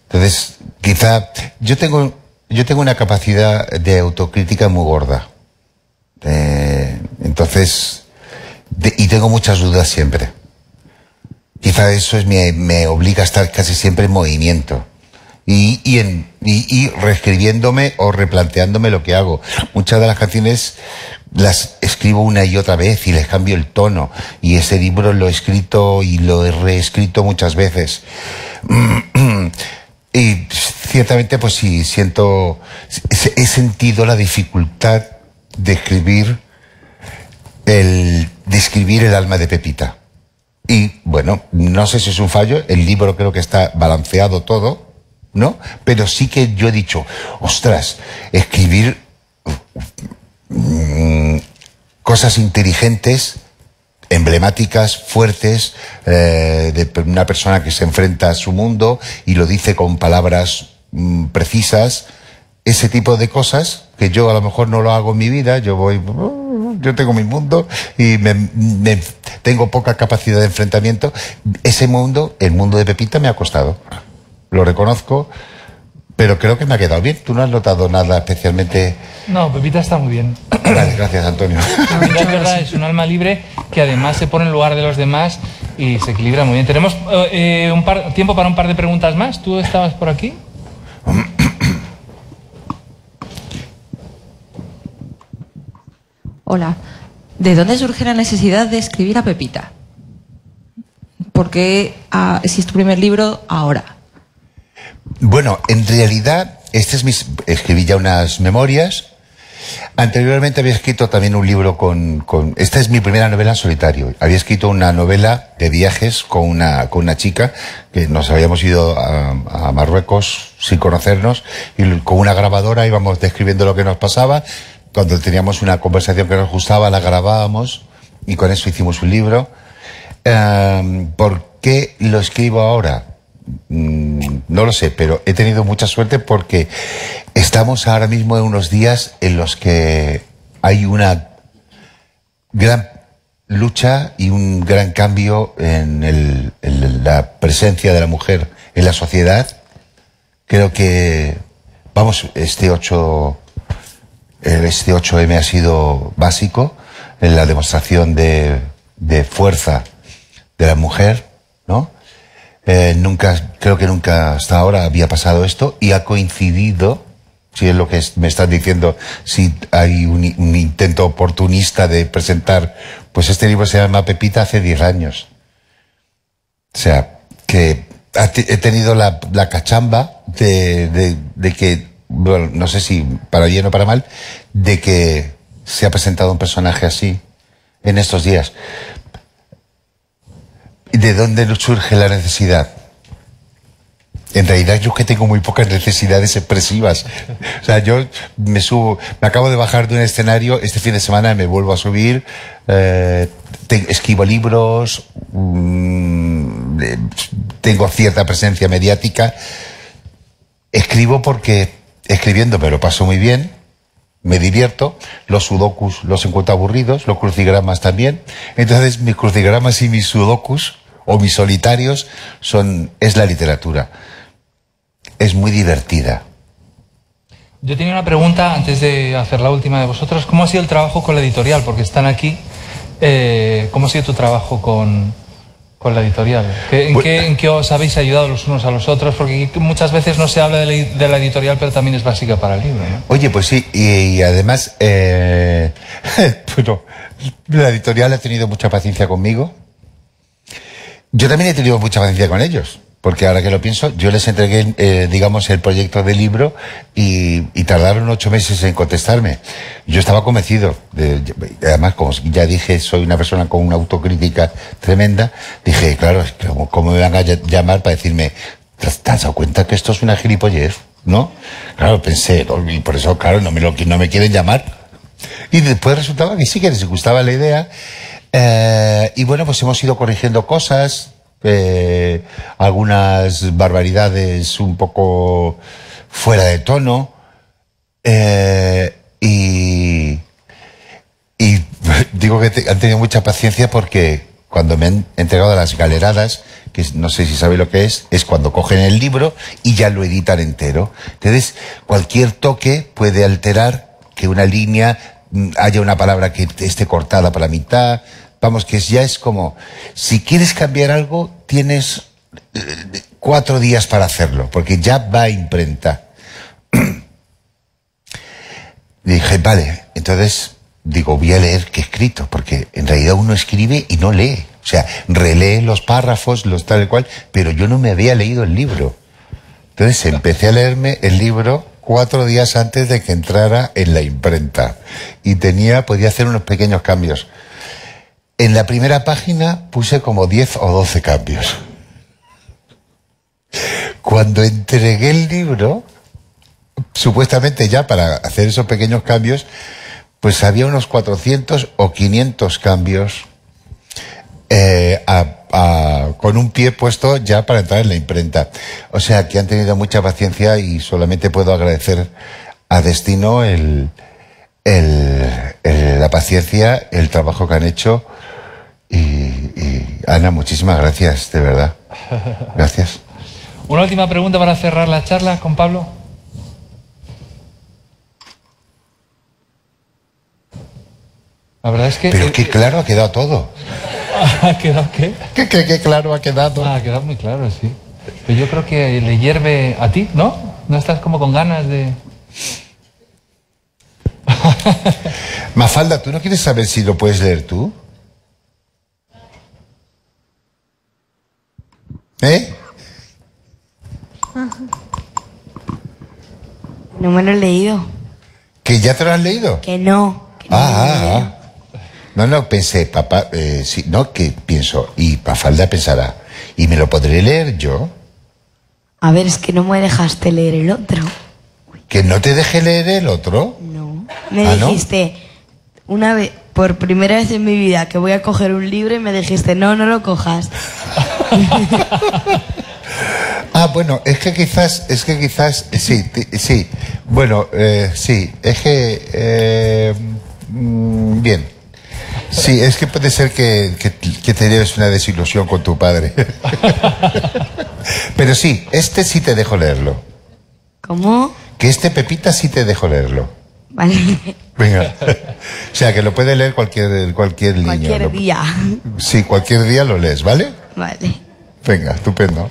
Entonces, quizá yo tengo yo tengo una capacidad de autocrítica muy gorda. Eh, entonces, y tengo muchas dudas siempre. Quizá eso es, me, me obliga a estar casi siempre en movimiento. Y, y, en, y, reescribiéndome o replanteándome lo que hago. Muchas de las canciones las escribo una y otra vez y les cambio el tono. Y ese libro lo he escrito y lo he reescrito muchas veces. Y ciertamente, pues sí, siento, he sentido la dificultad de escribir el, de el alma de Pepita. Y bueno, no sé si es un fallo, el libro creo que está balanceado todo, ¿no? Pero sí que yo he dicho, ostras, escribir mm, cosas inteligentes, emblemáticas, fuertes, eh, de una persona que se enfrenta a su mundo y lo dice con palabras mm, precisas, ese tipo de cosas que yo a lo mejor no lo hago en mi vida, yo voy, yo tengo mi mundo y me, tengo poca capacidad de enfrentamiento. Ese mundo, el mundo de Pepita, me ha costado. Lo reconozco, pero creo que me ha quedado bien. ¿Tú no has notado nada especialmente? No, Pepita está muy bien. gracias, Antonio. es verdad, es un alma libre que además se pone en lugar de los demás y se equilibra muy bien. Tenemos eh, un par, tiempo para un par de preguntas más. ¿Tú estabas por aquí? Hola. ¿De dónde surge la necesidad de escribir a Pepita? ¿Por qué, ah, si es tu primer libro, ahora? Bueno, en realidad, este es mi, escribí ya unas memorias. Anteriormente había escrito también un libro con, con, esta es mi primera novela en solitario. Había escrito una novela de viajes con una, con una chica que nos habíamos ido a, a Marruecos sin conocernos y con una grabadora íbamos describiendo lo que nos pasaba. Cuando teníamos una conversación que nos gustaba, la grabábamos y con eso hicimos un libro. Eh, ¿Por qué lo escribo ahora? Mm, no lo sé, pero he tenido mucha suerte porque estamos ahora mismo en unos días en los que hay una gran lucha y un gran cambio en, la presencia de la mujer en la sociedad. Creo que, vamos, este 8, este 8M ha sido básico en la demostración de fuerza de la mujer. Eh, nunca, creo que nunca hasta ahora había pasado esto y ha coincidido, si es lo que me estás diciendo, si hay un, intento oportunista de presentar, pues este libro se llama Pepita hace 10 años. O sea, que he tenido la, la cachamba de, de, de que, bueno, no sé si para bien o para mal, de que se ha presentado un personaje así en estos días. ¿De dónde nos surge la necesidad? En realidad yo que tengo muy pocas necesidades expresivas. O sea, yo me subo, me acabo de bajar de un escenario, este fin de semana me vuelvo a subir, eh, te- escribo libros, mm, eh, tengo cierta presencia mediática. Escribo porque escribiendo me lo paso muy bien, me divierto, los sudokus los encuentro aburridos, los crucigramas también. Entonces mis crucigramas y mis sudokus o mis solitarios son es la literatura. Es muy divertida. Yo tenía una pregunta antes de hacer la última de vosotros. ¿Cómo ha sido el trabajo con la editorial? Porque están aquí. Eh, ¿Cómo ha sido tu trabajo con, con la editorial? ¿Qué- en, Pues- qué, en qué os habéis ayudado los unos a los otros? Porque muchas veces no se habla de la, de la editorial, pero también es básica para el libro. ¿no? Oye, pues sí, y, y además, eh, bueno, la editorial ha tenido mucha paciencia conmigo. Yo también he tenido mucha paciencia con ellos, porque ahora que lo pienso, yo les entregué, eh, digamos, el proyecto de libro y, y tardaron ocho meses en contestarme. Yo estaba convencido, de, además, como ya dije, soy una persona con una autocrítica tremenda, dije, claro, ¿cómo, me van a ll- llamar para decirme, ¿te has dado cuenta que esto es una gilipollez? ¿No? Claro, pensé, ¿no? y por eso, claro, no me, lo, no me quieren llamar. Y después resultaba que sí que les gustaba la idea. Eh, y bueno, pues hemos ido corrigiendo cosas, eh, algunas barbaridades un poco fuera de tono. eh, y, digo que han tenido mucha paciencia porque cuando me han entregado las galeradas, que no sé si sabe lo que es, es cuando cogen el libro y ya lo editan entero. Entonces, cualquier toque puede alterar que una línea mm, haya una palabra que esté cortada por la mitad. Vamos, que ya es como, si quieres cambiar algo, tienes eh, cuatro días para hacerlo, porque ya va a imprenta. Dije, vale, entonces digo, voy a leer qué he escrito, porque en realidad uno escribe y no lee. O sea, relee los párrafos, los tal y cual, pero yo no me había leído el libro. Entonces empecé a leerme el libro cuatro días antes de que entrara en la imprenta. Y tenía, podía hacer unos pequeños cambios. En la primera página puse como 10 o 12 cambios. Cuando entregué el libro, supuestamente ya para hacer esos pequeños cambios, pues había unos 400 o 500 cambios eh, con un pie puesto ya para entrar en la imprenta. O sea que han tenido mucha paciencia y solamente puedo agradecer a Destino el, el- el- la paciencia, el trabajo que han hecho. Y, y, Ana, muchísimas gracias, de verdad. Gracias. Una última pregunta para cerrar la charla con Pablo. La verdad es que... Pero qué claro ha quedado todo. ¿Ha quedado qué? Qué, qué- qué claro ha quedado. Ah, ha quedado muy claro, sí. Pero yo creo que le hierve a ti, ¿no? ¿No estás como con ganas de...? Mafalda, ¿tú no quieres saber si lo puedes leer tú? ¿Eh? No me lo he leído. ¿Que ya te lo has leído? Que no. que no Ah, ah, ah. No, no, pensé, papá, eh, sí, no, que pienso, y Mafalda pensará, ¿y me lo podré leer yo? A ver, es que no me dejaste leer el otro. ¿Que no te deje leer el otro? Me ¿Ah, no? dijiste una vez, por primera vez en mi vida, que voy a coger un libro y me dijiste, no, no lo cojas. Ah, bueno, es que quizás, es que quizás, sí, sí, bueno, eh, sí, es que, eh, mm, bien. Sí, es que puede ser que, que, que te lleves una desilusión con tu padre. Pero sí, este sí te dejo leerlo. ¿Cómo? Que este Pepita sí te dejo leerlo. Vale. Venga. O sea, que lo puede leer cualquier, cualquier niño. Cualquier Lo- día. Sí, cualquier día lo lees, ¿vale? Vale. Venga, estupendo.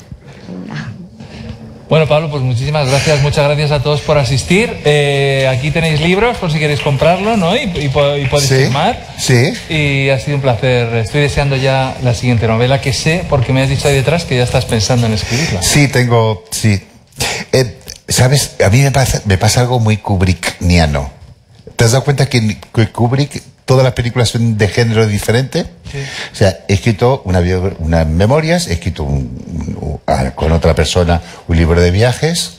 Bueno, Pablo, pues muchísimas gracias, muchas gracias a todos por asistir. Eh, aquí tenéis libros por si queréis comprarlo, ¿no? Y, y podéis Sí, firmar. sí. Y ha sido un placer. Estoy deseando ya la siguiente novela que sé, porque me has dicho ahí detrás que ya estás pensando en escribirla. Sí, tengo, sí. Eh, ¿Sabes? A mí me pasa, me pasa algo muy Kubrickniano. ¿Te has dado cuenta que, que Kubrick, todas las películas son de género diferente? O sea, he escrito una unas memorias, he escrito un- un- ah, con otra persona un libro de viajes,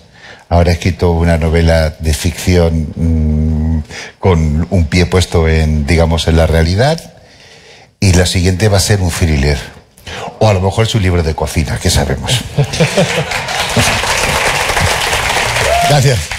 ahora he escrito una novela de ficción mm, con un pie puesto en, digamos, en la realidad, y la siguiente va a ser un thriller. O a lo mejor es un libro de cocina, ¿qué sabemos? Gracias.